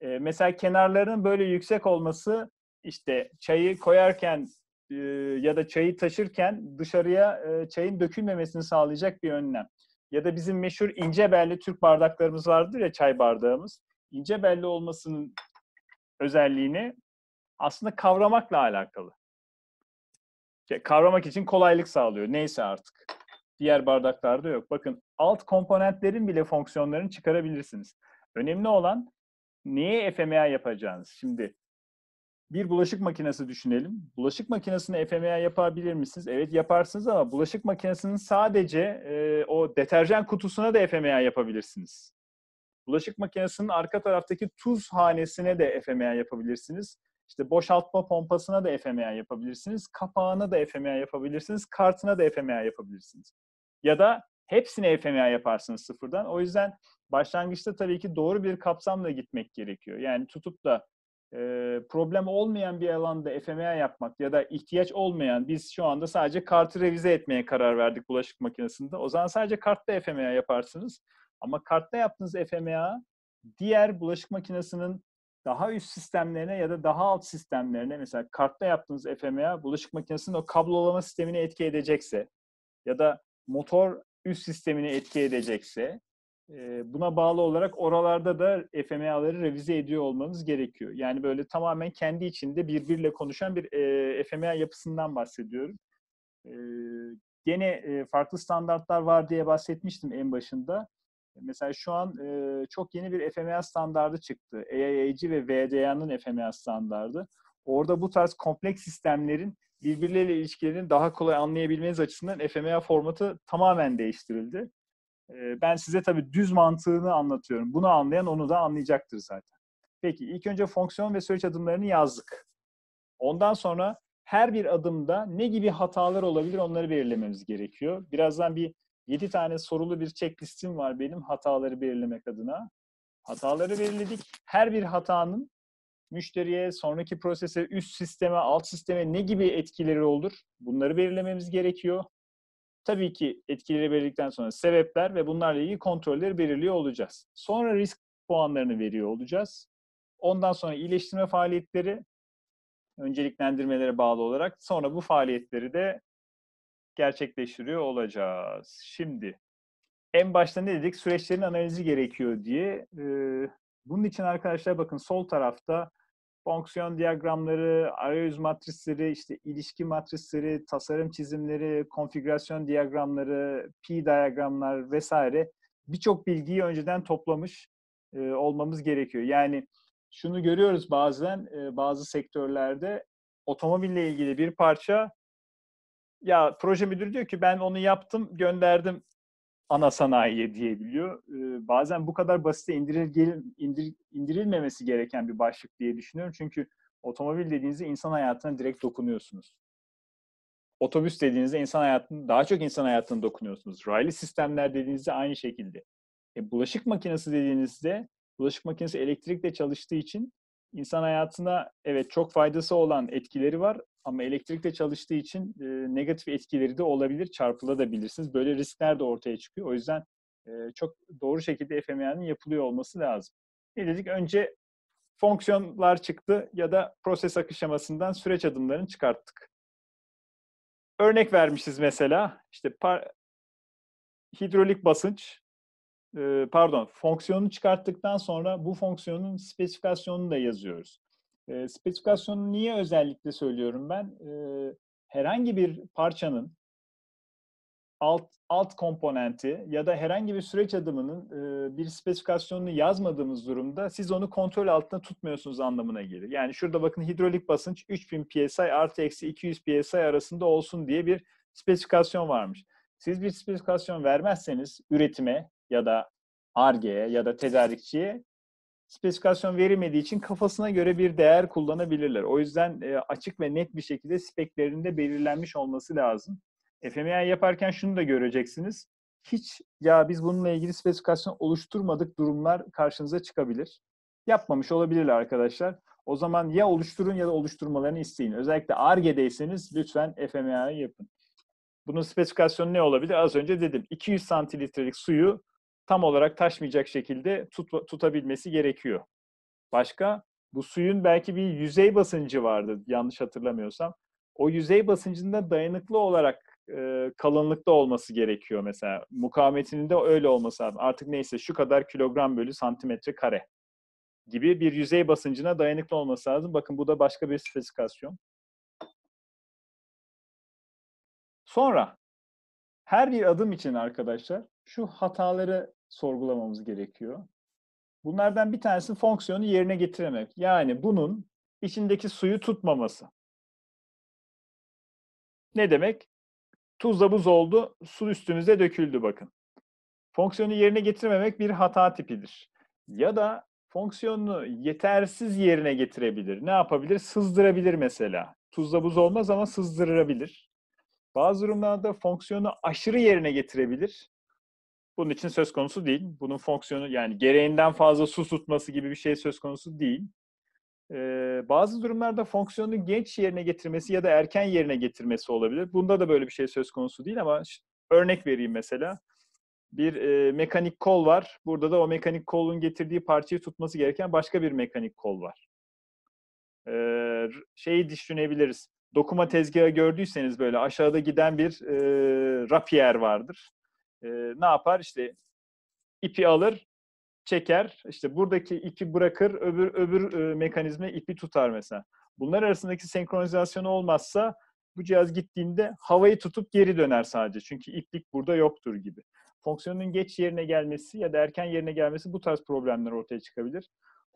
Ee, mesela kenarlarının böyle yüksek olması işte çayı koyarken e, ya da çayı taşırken dışarıya e, çayın dökülmemesini sağlayacak bir önlem. Ya da bizim meşhur ince belli Türk bardaklarımız vardır ya çay bardağımız. İnce belli olmasının özelliğini aslında kavramakla alakalı. Kavramak için kolaylık sağlıyor. Neyse artık. Diğer bardaklarda yok. Bakın alt komponentlerin bile fonksiyonlarını çıkarabilirsiniz. Önemli olan neye FMA yapacağınız. Şimdi bir bulaşık makinesi düşünelim. Bulaşık makinesini FMA yapabilir misiniz? Evet yaparsınız ama bulaşık makinesinin sadece e, o deterjan kutusuna da FMA yapabilirsiniz. Bulaşık makinesinin arka taraftaki tuz hanesine de FMA yapabilirsiniz. İşte boşaltma pompasına da FMA yapabilirsiniz. Kapağına da FMA yapabilirsiniz. Kartına da FMA yapabilirsiniz. Ya da hepsine FMA yaparsınız sıfırdan. O yüzden başlangıçta tabii ki doğru bir kapsamla gitmek gerekiyor. Yani tutup da e, problem olmayan bir alanda FMA yapmak ya da ihtiyaç olmayan biz şu anda sadece kartı revize etmeye karar verdik bulaşık makinesinde. O zaman sadece kartta FMA yaparsınız. Ama kartta yaptığınız FMA diğer bulaşık makinesinin daha üst sistemlerine ya da daha alt sistemlerine mesela kartta yaptığınız FMA bulaşık makinesinin o kablolama sistemini etki edecekse ya da motor üst sistemini etki edecekse buna bağlı olarak oralarda da FMA'ları revize ediyor olmanız gerekiyor. Yani böyle tamamen kendi içinde birbiriyle konuşan bir FMA yapısından bahsediyorum. Gene farklı standartlar var diye bahsetmiştim en başında. Mesela şu an çok yeni bir FMA standardı çıktı. AIAG ve VDA'nın FMA standardı. Orada bu tarz kompleks sistemlerin birbirleriyle ilişkilerini daha kolay anlayabilmeniz açısından FMA formatı tamamen değiştirildi. Ben size tabii düz mantığını anlatıyorum. Bunu anlayan onu da anlayacaktır zaten. Peki ilk önce fonksiyon ve süreç adımlarını yazdık. Ondan sonra her bir adımda ne gibi hatalar olabilir onları belirlememiz gerekiyor. Birazdan bir 7 tane sorulu bir checklistim var benim hataları belirlemek adına. Hataları belirledik. Her bir hatanın müşteriye, sonraki prosese, üst sisteme, alt sisteme ne gibi etkileri olur? Bunları belirlememiz gerekiyor. Tabii ki etkileri belirledikten sonra sebepler ve bunlarla ilgili kontrolleri belirliyor olacağız. Sonra risk puanlarını veriyor olacağız. Ondan sonra iyileştirme faaliyetleri önceliklendirmelere bağlı olarak sonra bu faaliyetleri de gerçekleştiriyor olacağız. Şimdi en başta ne dedik? Süreçlerin analizi gerekiyor diye. bunun için arkadaşlar bakın sol tarafta fonksiyon diyagramları, arayüz matrisleri, işte ilişki matrisleri, tasarım çizimleri, konfigürasyon diyagramları, pi diyagramlar vesaire birçok bilgiyi önceden toplamış olmamız gerekiyor. Yani şunu görüyoruz bazen bazı sektörlerde otomobille ilgili bir parça ya proje müdürü diyor ki ben onu yaptım gönderdim ana sanayiye diyebiliyor. Bazen bu kadar basite indiril, indir, indirilmemesi gereken bir başlık diye düşünüyorum. Çünkü otomobil dediğinizde insan hayatına direkt dokunuyorsunuz. Otobüs dediğinizde insan hayatını, daha çok insan hayatına dokunuyorsunuz. Raylı sistemler dediğinizde aynı şekilde. E, bulaşık makinesi dediğinizde, bulaşık makinesi elektrikle çalıştığı için insan hayatına evet çok faydası olan etkileri var ama elektrikle çalıştığı için e, negatif etkileri de olabilir, çarpılabilirsiniz. Böyle riskler de ortaya çıkıyor. O yüzden e, çok doğru şekilde FMA'nın yapılıyor olması lazım. Ne dedik? Önce fonksiyonlar çıktı ya da proses akış şemasından süreç adımlarını çıkarttık. Örnek vermişiz mesela. İşte par- hidrolik basınç pardon fonksiyonu çıkarttıktan sonra bu fonksiyonun spesifikasyonunu da yazıyoruz. E, spesifikasyonu niye özellikle söylüyorum ben? E, herhangi bir parçanın alt alt komponenti ya da herhangi bir süreç adımının e, bir spesifikasyonunu yazmadığımız durumda siz onu kontrol altında tutmuyorsunuz anlamına gelir. Yani şurada bakın hidrolik basınç 3000 psi artı eksi 200 psi arasında olsun diye bir spesifikasyon varmış. Siz bir spesifikasyon vermezseniz üretime ya da ARGE'ye ya da tedarikçiye spesifikasyon verilmediği için kafasına göre bir değer kullanabilirler. O yüzden e, açık ve net bir şekilde speklerinde belirlenmiş olması lazım. FMEA yaparken şunu da göreceksiniz. Hiç ya biz bununla ilgili spesifikasyon oluşturmadık durumlar karşınıza çıkabilir. Yapmamış olabilirler arkadaşlar. O zaman ya oluşturun ya da oluşturmalarını isteyin. Özellikle ARGE'deyseniz lütfen FMEA'yı yapın. Bunun spesifikasyonu ne olabilir? Az önce dedim. 200 santilitrelik suyu tam olarak taşmayacak şekilde tut, tutabilmesi gerekiyor. Başka? Bu suyun belki bir yüzey basıncı vardı yanlış hatırlamıyorsam. O yüzey basıncında dayanıklı olarak e, kalınlıkta olması gerekiyor mesela. Mukavemetinin de öyle olması lazım. Artık neyse şu kadar kilogram bölü santimetre kare gibi bir yüzey basıncına dayanıklı olması lazım. Bakın bu da başka bir spesifikasyon. Sonra her bir adım için arkadaşlar şu hataları sorgulamamız gerekiyor. Bunlardan bir tanesi fonksiyonu yerine getiremek. Yani bunun içindeki suyu tutmaması. Ne demek? Tuzla buz oldu, su üstümüze döküldü bakın. Fonksiyonu yerine getirmemek bir hata tipidir. Ya da fonksiyonunu yetersiz yerine getirebilir. Ne yapabilir? Sızdırabilir mesela. Tuzla buz olmaz ama sızdırabilir. Bazı durumlarda fonksiyonu aşırı yerine getirebilir. Bunun için söz konusu değil. Bunun fonksiyonu yani gereğinden fazla su tutması gibi bir şey söz konusu değil. Ee, bazı durumlarda fonksiyonu genç yerine getirmesi ya da erken yerine getirmesi olabilir. Bunda da böyle bir şey söz konusu değil ama örnek vereyim mesela. Bir e, mekanik kol var. Burada da o mekanik kolun getirdiği parçayı tutması gereken başka bir mekanik kol var. Ee, şeyi düşünebiliriz. Dokuma tezgahı gördüyseniz böyle aşağıda giden bir e, rapier vardır. E, ne yapar? İşte ipi alır, çeker. İşte buradaki ipi bırakır, öbür öbür e, mekanizma ipi tutar mesela. Bunlar arasındaki senkronizasyon olmazsa bu cihaz gittiğinde havayı tutup geri döner sadece. Çünkü iplik burada yoktur gibi. Fonksiyonun geç yerine gelmesi ya da erken yerine gelmesi bu tarz problemler ortaya çıkabilir.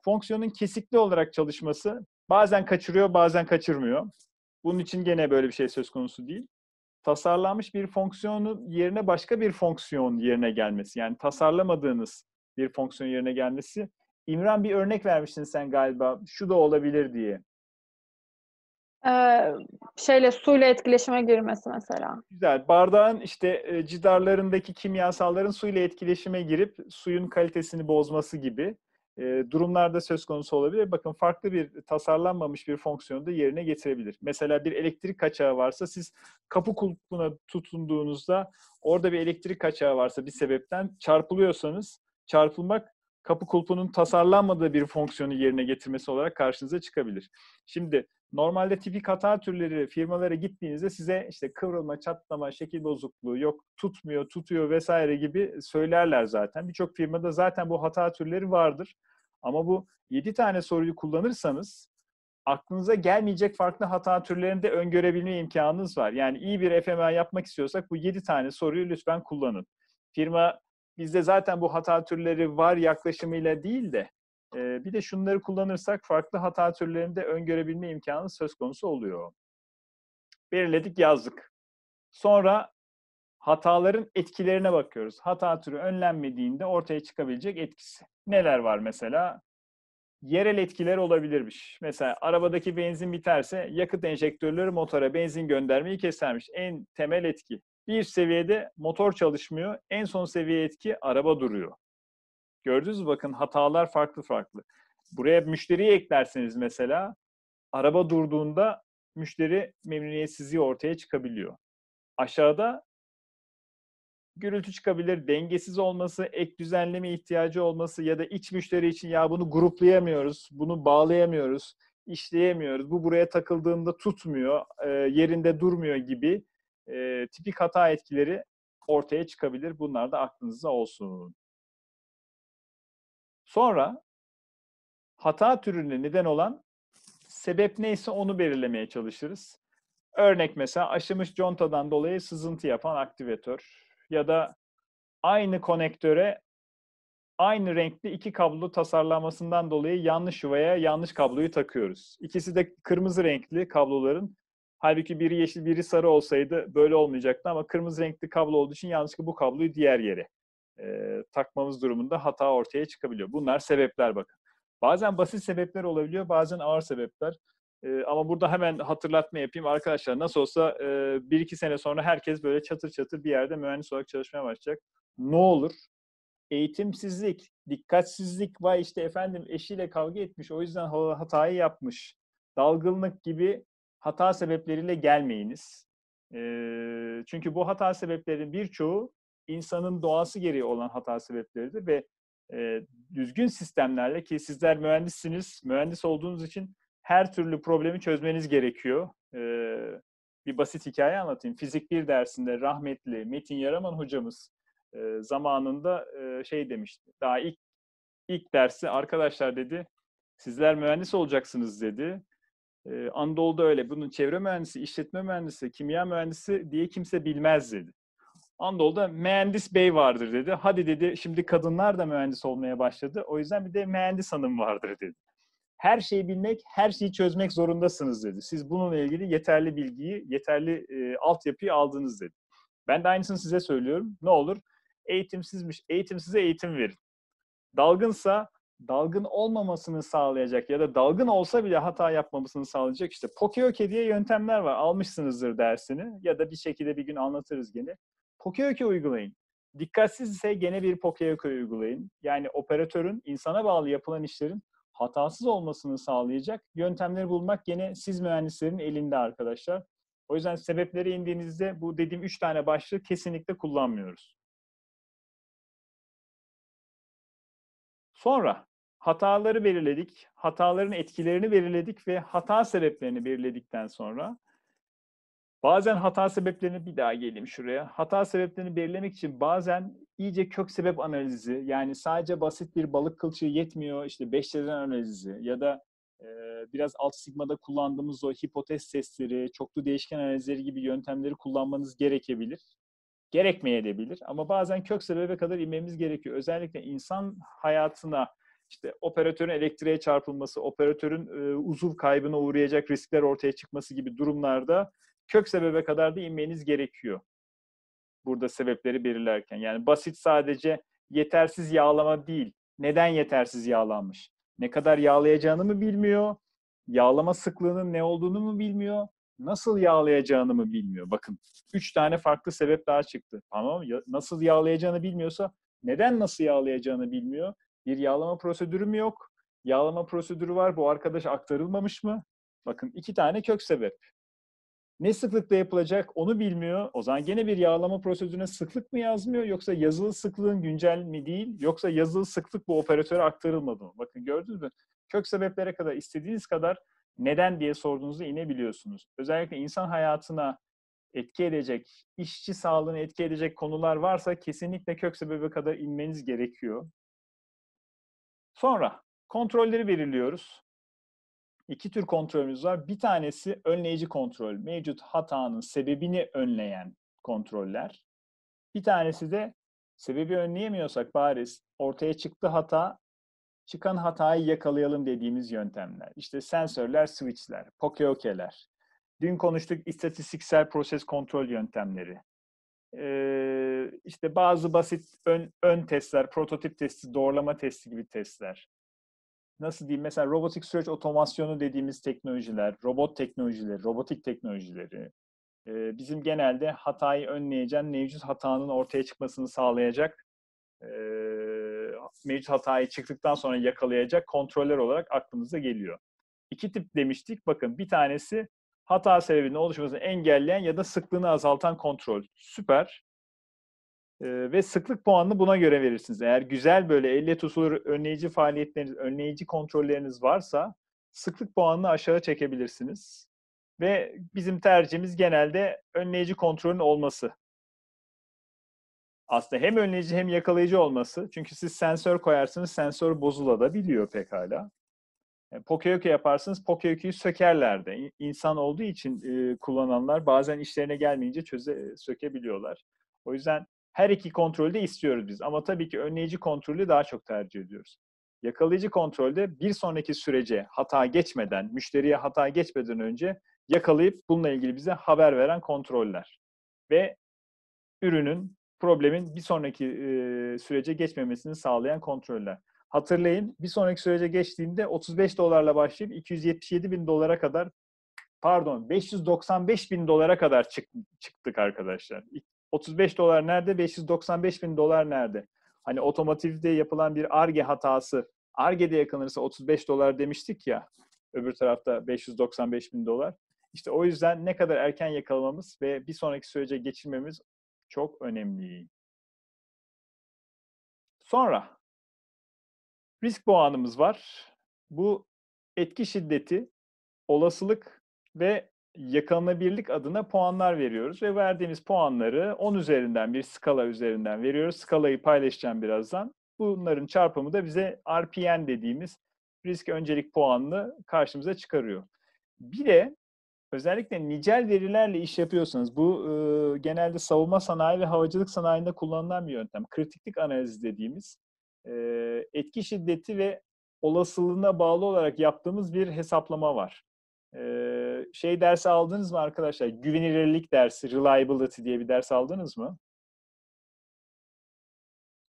Fonksiyonun kesikli olarak çalışması bazen kaçırıyor, bazen kaçırmıyor. Bunun için gene böyle bir şey söz konusu değil. Tasarlanmış bir fonksiyonun yerine başka bir fonksiyon yerine gelmesi. Yani tasarlamadığınız bir fonksiyon yerine gelmesi. İmran bir örnek vermiştin sen galiba. Şu da olabilir diye. Ee, şeyle suyla etkileşime girmesi mesela. Güzel. Bardağın işte e, cidarlarındaki kimyasalların suyla etkileşime girip suyun kalitesini bozması gibi e, durumlarda söz konusu olabilir. Bakın farklı bir tasarlanmamış bir fonksiyonu da yerine getirebilir. Mesela bir elektrik kaçağı varsa siz kapı kulpuna tutunduğunuzda orada bir elektrik kaçağı varsa bir sebepten çarpılıyorsanız çarpılmak kapı kulpunun tasarlanmadığı bir fonksiyonu yerine getirmesi olarak karşınıza çıkabilir. Şimdi normalde tipik hata türleri firmalara gittiğinizde size işte kıvrılma, çatlama, şekil bozukluğu, yok tutmuyor, tutuyor vesaire gibi söylerler zaten. Birçok firmada zaten bu hata türleri vardır. Ama bu 7 tane soruyu kullanırsanız aklınıza gelmeyecek farklı hata türlerini de öngörebilme imkanınız var. Yani iyi bir FMA yapmak istiyorsak bu 7 tane soruyu lütfen kullanın. Firma bizde zaten bu hata türleri var yaklaşımıyla değil de e, bir de şunları kullanırsak farklı hata türlerini de öngörebilme imkanı söz konusu oluyor. Belirledik yazdık. Sonra hataların etkilerine bakıyoruz. Hata türü önlenmediğinde ortaya çıkabilecek etkisi. Neler var mesela? Yerel etkiler olabilirmiş. Mesela arabadaki benzin biterse yakıt enjektörleri motora benzin göndermeyi kesermiş. En temel etki. Bir seviyede motor çalışmıyor. En son seviye etki araba duruyor. Gördünüz mü bakın hatalar farklı farklı. Buraya müşteriyi eklerseniz mesela araba durduğunda müşteri memnuniyetsizliği ortaya çıkabiliyor. Aşağıda gürültü çıkabilir, dengesiz olması, ek düzenleme ihtiyacı olması ya da iç müşteri için ya bunu gruplayamıyoruz, bunu bağlayamıyoruz, işleyemiyoruz, bu buraya takıldığında tutmuyor, yerinde durmuyor gibi tipik hata etkileri ortaya çıkabilir. Bunlar da aklınızda olsun. Sonra hata türüne neden olan sebep neyse onu belirlemeye çalışırız. Örnek mesela aşımış contadan dolayı sızıntı yapan aktivatör ya da aynı konektöre aynı renkli iki kablo tasarlanmasından dolayı yanlış yuvaya yanlış kabloyu takıyoruz. İkisi de kırmızı renkli kabloların halbuki biri yeşil biri sarı olsaydı böyle olmayacaktı ama kırmızı renkli kablo olduğu için yanlışlıkla bu kabloyu diğer yere e, takmamız durumunda hata ortaya çıkabiliyor. Bunlar sebepler bakın. Bazen basit sebepler olabiliyor, bazen ağır sebepler. E, ama burada hemen hatırlatma yapayım. Arkadaşlar nasıl olsa e, bir iki sene sonra herkes böyle çatır çatır bir yerde mühendis olarak çalışmaya başlayacak. Ne olur? Eğitimsizlik, dikkatsizlik, vay işte efendim eşiyle kavga etmiş, o yüzden hatayı yapmış. Dalgınlık gibi hata sebepleriyle gelmeyiniz. E, çünkü bu hata sebeplerinin birçoğu insanın doğası gereği olan hata sebepleridir ve e, düzgün sistemlerle ki sizler mühendissiniz, mühendis olduğunuz için her türlü problemi çözmeniz gerekiyor. E, bir basit hikaye anlatayım. Fizik bir dersinde rahmetli Metin Yaraman hocamız e, zamanında e, şey demişti. Daha ilk ilk dersi arkadaşlar dedi, sizler mühendis olacaksınız dedi. E, Anadolu'da öyle. Bunun çevre mühendisi, işletme mühendisi, kimya mühendisi diye kimse bilmez dedi. Anadolu'da mühendis bey vardır dedi. Hadi dedi şimdi kadınlar da mühendis olmaya başladı. O yüzden bir de mühendis hanım vardır dedi. Her şeyi bilmek, her şeyi çözmek zorundasınız dedi. Siz bununla ilgili yeterli bilgiyi, yeterli e, altyapıyı aldınız dedi. Ben de aynısını size söylüyorum. Ne olur? Eğitimsizmiş. Eğitim size eğitim verin. Dalgınsa dalgın olmamasını sağlayacak ya da dalgın olsa bile hata yapmamasını sağlayacak işte Pokeoke diye yöntemler var. Almışsınızdır dersini ya da bir şekilde bir gün anlatırız gene. Pokeyoke uygulayın. Dikkatsiz ise gene bir Pokeyoke uygulayın. Yani operatörün insana bağlı yapılan işlerin hatasız olmasını sağlayacak yöntemleri bulmak gene siz mühendislerin elinde arkadaşlar. O yüzden sebeplere indiğinizde bu dediğim üç tane başlığı kesinlikle kullanmıyoruz. Sonra hataları belirledik, hataların etkilerini belirledik ve hata sebeplerini belirledikten sonra bazen hata sebeplerini bir daha geleyim şuraya. Hata sebeplerini belirlemek için bazen iyice kök sebep analizi yani sadece basit bir balık kılçığı yetmiyor işte 5 analizi ya da e, biraz alt sigmada kullandığımız o hipotez testleri, çoklu değişken analizleri gibi yöntemleri kullanmanız gerekebilir. Gerekmeyebilir ama bazen kök sebebe kadar inmemiz gerekiyor. Özellikle insan hayatına işte operatörün elektriğe çarpılması, operatörün e, uzuv kaybına uğrayacak riskler ortaya çıkması gibi durumlarda kök sebebe kadar da inmeniz gerekiyor. Burada sebepleri belirlerken. Yani basit sadece yetersiz yağlama değil. Neden yetersiz yağlanmış? Ne kadar yağlayacağını mı bilmiyor? Yağlama sıklığının ne olduğunu mu bilmiyor? Nasıl yağlayacağını mı bilmiyor? Bakın, üç tane farklı sebep daha çıktı. Tamam Nasıl yağlayacağını bilmiyorsa neden nasıl yağlayacağını bilmiyor? Bir yağlama prosedürü mü yok? Yağlama prosedürü var. Bu arkadaş aktarılmamış mı? Bakın iki tane kök sebep. Ne sıklıkta yapılacak onu bilmiyor. O zaman gene bir yağlama prosedürüne sıklık mı yazmıyor yoksa yazılı sıklığın güncel mi değil yoksa yazılı sıklık bu operatöre aktarılmadı mı? Bakın gördünüz mü? Kök sebeplere kadar istediğiniz kadar neden diye sorduğunuzda inebiliyorsunuz. Özellikle insan hayatına etki edecek, işçi sağlığını etki edecek konular varsa kesinlikle kök sebebe kadar inmeniz gerekiyor. Sonra kontrolleri belirliyoruz. İki tür kontrolümüz var. Bir tanesi önleyici kontrol. Mevcut hatanın sebebini önleyen kontroller. Bir tanesi de sebebi önleyemiyorsak bariz ortaya çıktı hata, çıkan hatayı yakalayalım dediğimiz yöntemler. İşte sensörler, switchler, pokeokeler. Dün konuştuk istatistiksel proses kontrol yöntemleri. Ee, işte bazı basit ön, ön testler, prototip testi, doğrulama testi gibi testler nasıl diyeyim mesela robotik süreç otomasyonu dediğimiz teknolojiler, robot teknolojileri, robotik teknolojileri e, bizim genelde hatayı önleyecek, mevcut hatanın ortaya çıkmasını sağlayacak, e, mevcut hatayı çıktıktan sonra yakalayacak kontroller olarak aklımıza geliyor. İki tip demiştik. Bakın bir tanesi hata sebebinin oluşmasını engelleyen ya da sıklığını azaltan kontrol. Süper ve sıklık puanını buna göre verirsiniz. Eğer güzel böyle elle tutulur önleyici faaliyetleriniz, önleyici kontrolleriniz varsa sıklık puanını aşağı çekebilirsiniz. Ve bizim tercihimiz genelde önleyici kontrolün olması. Aslında hem önleyici hem yakalayıcı olması. Çünkü siz sensör koyarsınız, sensör bozulabiliyor pekala. Yani Pokeyoke yaparsınız, Pokeyoke'yi sökerler de. İnsan olduğu için e, kullananlar bazen işlerine gelmeyince çöze, sökebiliyorlar. O yüzden her iki kontrolü de istiyoruz biz. Ama tabii ki önleyici kontrolü daha çok tercih ediyoruz. Yakalayıcı kontrolde bir sonraki sürece hata geçmeden, müşteriye hata geçmeden önce yakalayıp bununla ilgili bize haber veren kontroller. Ve ürünün, problemin bir sonraki e, sürece geçmemesini sağlayan kontroller. Hatırlayın bir sonraki sürece geçtiğinde 35 dolarla başlayıp 277 bin dolara kadar pardon 595 bin dolara kadar çık, çıktık arkadaşlar. 35 dolar nerede? 595 bin dolar nerede? Hani otomotivde yapılan bir ARGE hatası ARGE'de yakalanırsa 35 dolar demiştik ya. Öbür tarafta 595 bin dolar. İşte o yüzden ne kadar erken yakalamamız ve bir sonraki sürece geçirmemiz çok önemli. Sonra risk puanımız var. Bu etki şiddeti, olasılık ve yakalanabilirlik adına puanlar veriyoruz ve verdiğimiz puanları 10 üzerinden bir skala üzerinden veriyoruz. Skalayı paylaşacağım birazdan. Bunların çarpımı da bize RPN dediğimiz risk öncelik puanını karşımıza çıkarıyor. Bir de özellikle nicel verilerle iş yapıyorsanız bu e, genelde savunma sanayi ve havacılık sanayinde kullanılan bir yöntem. Kritiklik analizi dediğimiz e, etki şiddeti ve olasılığına bağlı olarak yaptığımız bir hesaplama var. Ee, şey dersi aldınız mı arkadaşlar? Güvenilirlik dersi, reliability diye bir ders aldınız mı?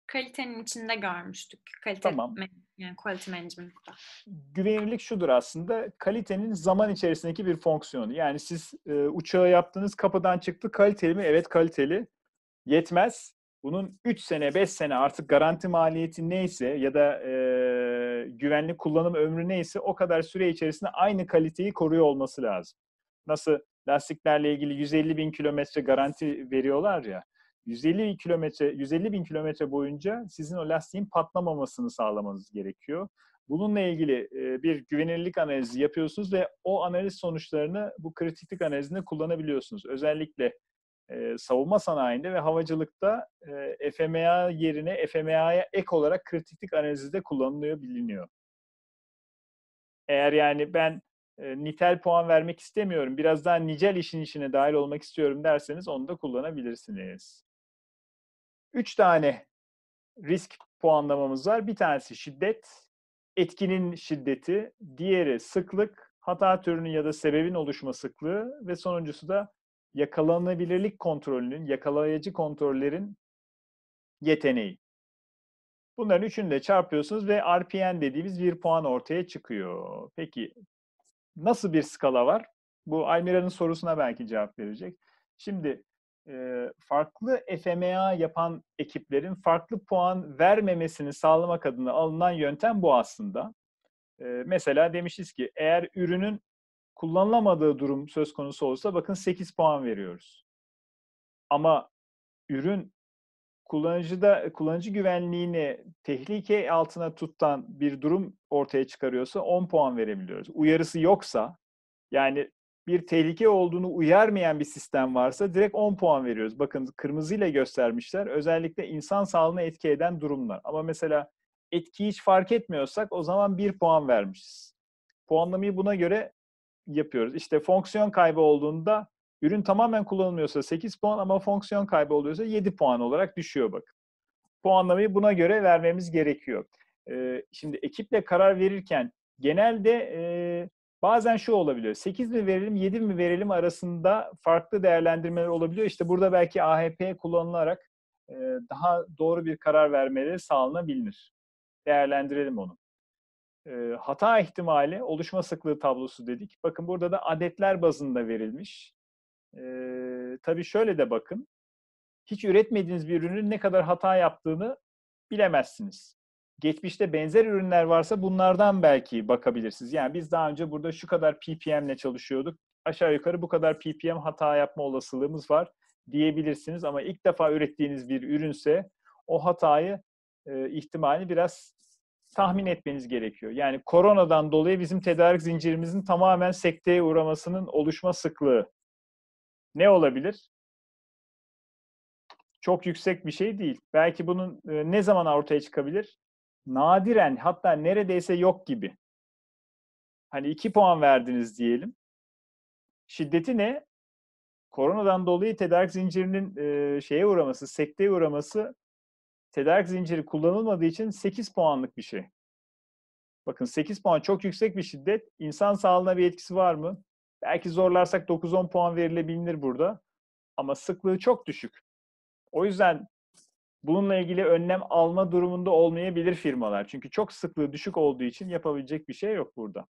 Kalitenin içinde görmüştük. Kalite tamam. yani quality management'ta. Güvenilirlik şudur aslında. Kalitenin zaman içerisindeki bir fonksiyonu. Yani siz e, uçağı yaptınız, kapıdan çıktı. Kaliteli mi? Evet kaliteli. Yetmez. Bunun 3 sene, 5 sene artık garanti maliyeti neyse ya da e, güvenli kullanım ömrü neyse o kadar süre içerisinde aynı kaliteyi koruyor olması lazım. Nasıl lastiklerle ilgili 150 bin kilometre garanti veriyorlar ya, 150 bin kilometre 150 bin kilometre boyunca sizin o lastiğin patlamamasını sağlamanız gerekiyor. Bununla ilgili bir güvenilirlik analizi yapıyorsunuz ve o analiz sonuçlarını bu kritiklik analizinde kullanabiliyorsunuz. Özellikle savunma sanayinde ve havacılıkta FMA yerine FMA'ya ek olarak kritiklik analizi de kullanılıyor biliniyor. Eğer yani ben nitel puan vermek istemiyorum, biraz daha nicel işin içine dahil olmak istiyorum derseniz onu da kullanabilirsiniz. Üç tane risk puanlamamız var. Bir tanesi şiddet, etkinin şiddeti, diğeri sıklık, hata türünün ya da sebebin oluşma sıklığı ve sonuncusu da yakalanabilirlik kontrolünün, yakalayıcı kontrollerin yeteneği. Bunların üçünü de çarpıyorsunuz ve RPN dediğimiz bir puan ortaya çıkıyor. Peki nasıl bir skala var? Bu Almira'nın sorusuna belki cevap verecek. Şimdi farklı FMA yapan ekiplerin farklı puan vermemesini sağlamak adına alınan yöntem bu aslında. Mesela demişiz ki eğer ürünün kullanılamadığı durum söz konusu olsa bakın 8 puan veriyoruz. Ama ürün kullanıcıda kullanıcı güvenliğini tehlike altına tutan bir durum ortaya çıkarıyorsa 10 puan verebiliyoruz. Uyarısı yoksa yani bir tehlike olduğunu uyarmayan bir sistem varsa direkt 10 puan veriyoruz. Bakın kırmızıyla göstermişler. Özellikle insan sağlığına etki eden durumlar. Ama mesela etki hiç fark etmiyorsak o zaman 1 puan vermişiz. Puanlamayı buna göre yapıyoruz. İşte fonksiyon kaybı olduğunda ürün tamamen kullanılmıyorsa 8 puan ama fonksiyon kaybı oluyorsa 7 puan olarak düşüyor bakın. Puanlamayı buna göre vermemiz gerekiyor. Ee, şimdi ekiple karar verirken genelde e, bazen şu olabiliyor. 8 mi verelim 7 mi verelim arasında farklı değerlendirmeler olabiliyor. İşte burada belki AHP kullanılarak e, daha doğru bir karar vermeleri sağlanabilir. Değerlendirelim onu e, hata ihtimali oluşma sıklığı tablosu dedik. Bakın burada da adetler bazında verilmiş. E, tabii şöyle de bakın. Hiç üretmediğiniz bir ürünün ne kadar hata yaptığını bilemezsiniz. Geçmişte benzer ürünler varsa bunlardan belki bakabilirsiniz. Yani biz daha önce burada şu kadar ppm ile çalışıyorduk. Aşağı yukarı bu kadar ppm hata yapma olasılığımız var diyebilirsiniz. Ama ilk defa ürettiğiniz bir ürünse o hatayı e, ihtimali biraz tahmin etmeniz gerekiyor. Yani koronadan dolayı bizim tedarik zincirimizin tamamen sekteye uğramasının oluşma sıklığı ne olabilir? Çok yüksek bir şey değil. Belki bunun e, ne zaman ortaya çıkabilir? Nadiren hatta neredeyse yok gibi. Hani iki puan verdiniz diyelim. Şiddeti ne? Koronadan dolayı tedarik zincirinin e, şeye uğraması, sekteye uğraması tedarik zinciri kullanılmadığı için 8 puanlık bir şey. Bakın 8 puan çok yüksek bir şiddet. İnsan sağlığına bir etkisi var mı? Belki zorlarsak 9-10 puan verilebilir burada. Ama sıklığı çok düşük. O yüzden bununla ilgili önlem alma durumunda olmayabilir firmalar. Çünkü çok sıklığı düşük olduğu için yapabilecek bir şey yok burada.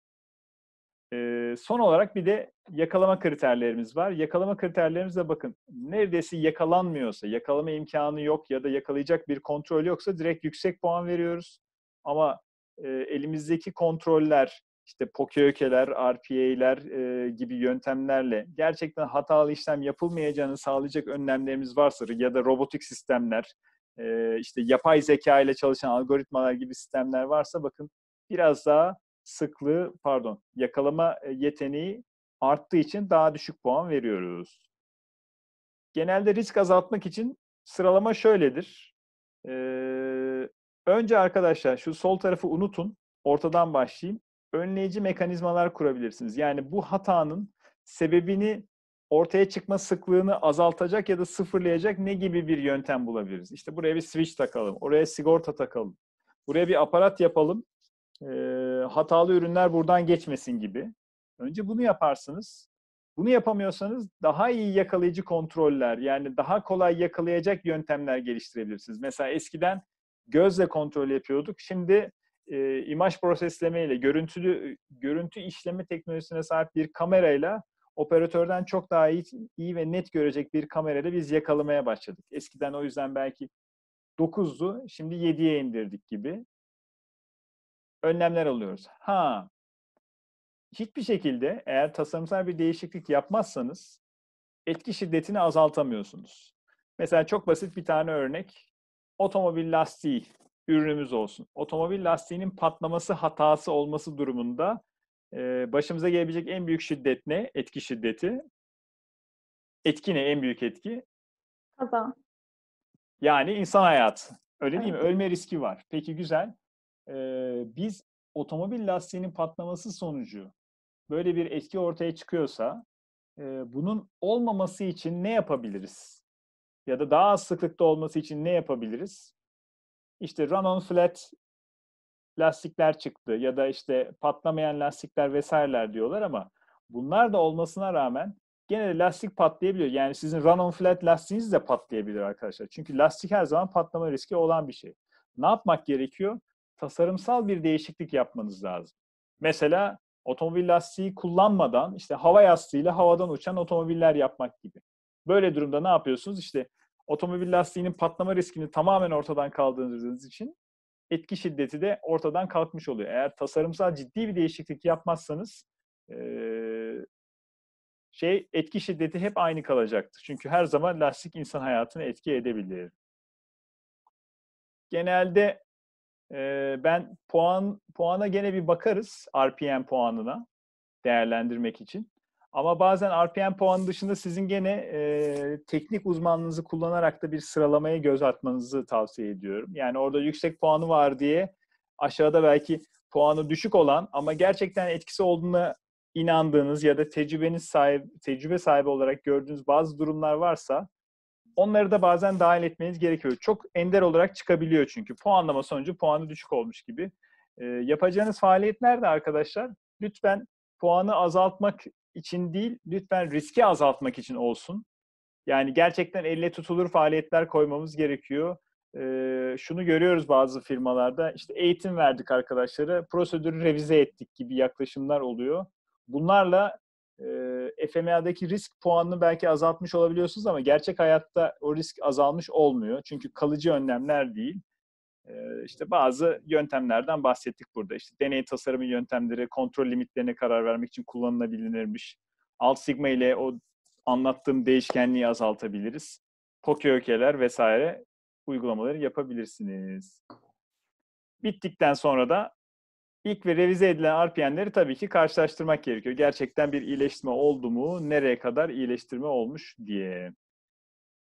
Ee, son olarak bir de yakalama kriterlerimiz var. Yakalama kriterlerimize bakın. Neredeyse yakalanmıyorsa, yakalama imkanı yok ya da yakalayacak bir kontrol yoksa direkt yüksek puan veriyoruz. Ama e, elimizdeki kontroller, işte pokökeler, RPA'ler e, gibi yöntemlerle gerçekten hatalı işlem yapılmayacağını sağlayacak önlemlerimiz varsa ya da robotik sistemler, e, işte yapay zeka ile çalışan algoritmalar gibi sistemler varsa bakın biraz daha sıklığı, pardon, yakalama e, yeteneği arttığı için daha düşük puan veriyoruz. Genelde risk azaltmak için sıralama şöyledir. Ee, önce arkadaşlar şu sol tarafı unutun. Ortadan başlayayım. Önleyici mekanizmalar kurabilirsiniz. Yani bu hatanın sebebini ortaya çıkma sıklığını azaltacak ya da sıfırlayacak ne gibi bir yöntem bulabiliriz? İşte buraya bir switch takalım, oraya sigorta takalım, buraya bir aparat yapalım e, hatalı ürünler buradan geçmesin gibi. Önce bunu yaparsınız. Bunu yapamıyorsanız daha iyi yakalayıcı kontroller yani daha kolay yakalayacak yöntemler geliştirebilirsiniz. Mesela eskiden gözle kontrol yapıyorduk. Şimdi e, imaj prosesleme ile görüntülü görüntü işleme teknolojisine sahip bir kamerayla operatörden çok daha iyi, iyi ve net görecek bir kamerayla biz yakalamaya başladık. Eskiden o yüzden belki 9'du, şimdi 7'ye indirdik gibi. Önlemler alıyoruz. Ha, hiçbir şekilde eğer tasarımsal bir değişiklik yapmazsanız etki şiddetini azaltamıyorsunuz. Mesela çok basit bir tane örnek. Otomobil lastiği ürünümüz olsun. Otomobil lastiğinin patlaması hatası olması durumunda e, başımıza gelebilecek en büyük şiddet ne? Etki şiddeti. Etki ne? En büyük etki. Kaza. Yani insan hayatı. Öyle değil mi? Evet. Ölme riski var. Peki güzel. Ee, biz otomobil lastiğinin patlaması sonucu böyle bir etki ortaya çıkıyorsa e, bunun olmaması için ne yapabiliriz? Ya da daha az sıklıkta olması için ne yapabiliriz? İşte run-on flat lastikler çıktı ya da işte patlamayan lastikler vesaireler diyorlar ama bunlar da olmasına rağmen gene de lastik patlayabiliyor. Yani sizin run-on flat lastiğiniz de patlayabilir arkadaşlar. Çünkü lastik her zaman patlama riski olan bir şey. Ne yapmak gerekiyor? Tasarımsal bir değişiklik yapmanız lazım. Mesela otomobil lastiği kullanmadan işte hava yastığıyla havadan uçan otomobiller yapmak gibi. Böyle durumda ne yapıyorsunuz? İşte otomobil lastiğinin patlama riskini tamamen ortadan kaldırdığınız için etki şiddeti de ortadan kalkmış oluyor. Eğer tasarımsal ciddi bir değişiklik yapmazsanız şey etki şiddeti hep aynı kalacaktır. Çünkü her zaman lastik insan hayatını etki edebilir. Genelde e, ben puan puana gene bir bakarız RPM puanına değerlendirmek için. Ama bazen RPM puanı dışında sizin gene e, teknik uzmanlığınızı kullanarak da bir sıralamaya göz atmanızı tavsiye ediyorum. Yani orada yüksek puanı var diye aşağıda belki puanı düşük olan ama gerçekten etkisi olduğuna inandığınız ya da tecrübeniz sahibi, tecrübe sahibi olarak gördüğünüz bazı durumlar varsa onları da bazen dahil etmeniz gerekiyor. Çok ender olarak çıkabiliyor çünkü. Puanlama sonucu puanı düşük olmuş gibi. Ee, yapacağınız faaliyetler de arkadaşlar lütfen puanı azaltmak için değil, lütfen riski azaltmak için olsun. Yani gerçekten elle tutulur faaliyetler koymamız gerekiyor. Ee, şunu görüyoruz bazı firmalarda, işte eğitim verdik arkadaşlara, prosedürü revize ettik gibi yaklaşımlar oluyor. Bunlarla e, FMA'daki risk puanını belki azaltmış olabiliyorsunuz ama gerçek hayatta o risk azalmış olmuyor. Çünkü kalıcı önlemler değil. E, işte bazı yöntemlerden bahsettik burada. İşte deney tasarımı yöntemleri, kontrol limitlerine karar vermek için kullanılabilirmiş. Alt sigma ile o anlattığım değişkenliği azaltabiliriz. Pokeökeler vesaire uygulamaları yapabilirsiniz. Bittikten sonra da İlk ve revize edilen RPN'leri tabii ki karşılaştırmak gerekiyor. Gerçekten bir iyileştirme oldu mu, nereye kadar iyileştirme olmuş diye.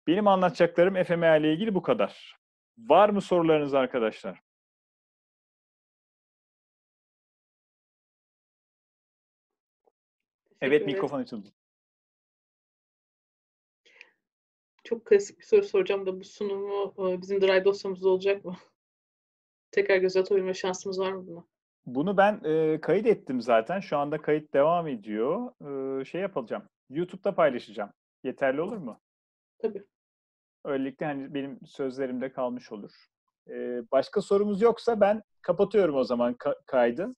Benim anlatacaklarım FMA ile ilgili bu kadar. Var mı sorularınız arkadaşlar? Evet mikrofon açıldı. Çok klasik bir soru soracağım da bu sunumu bizim Drive dosyamızda olacak mı? Tekrar göz atabilme şansımız var mı buna? Bunu ben e, kayıt ettim zaten. Şu anda kayıt devam ediyor. E, şey yapacağım. YouTube'da paylaşacağım. Yeterli olur mu? Tabii. Öylelikle hani benim sözlerimde kalmış olur. E, başka sorumuz yoksa ben kapatıyorum o zaman ka- kaydı.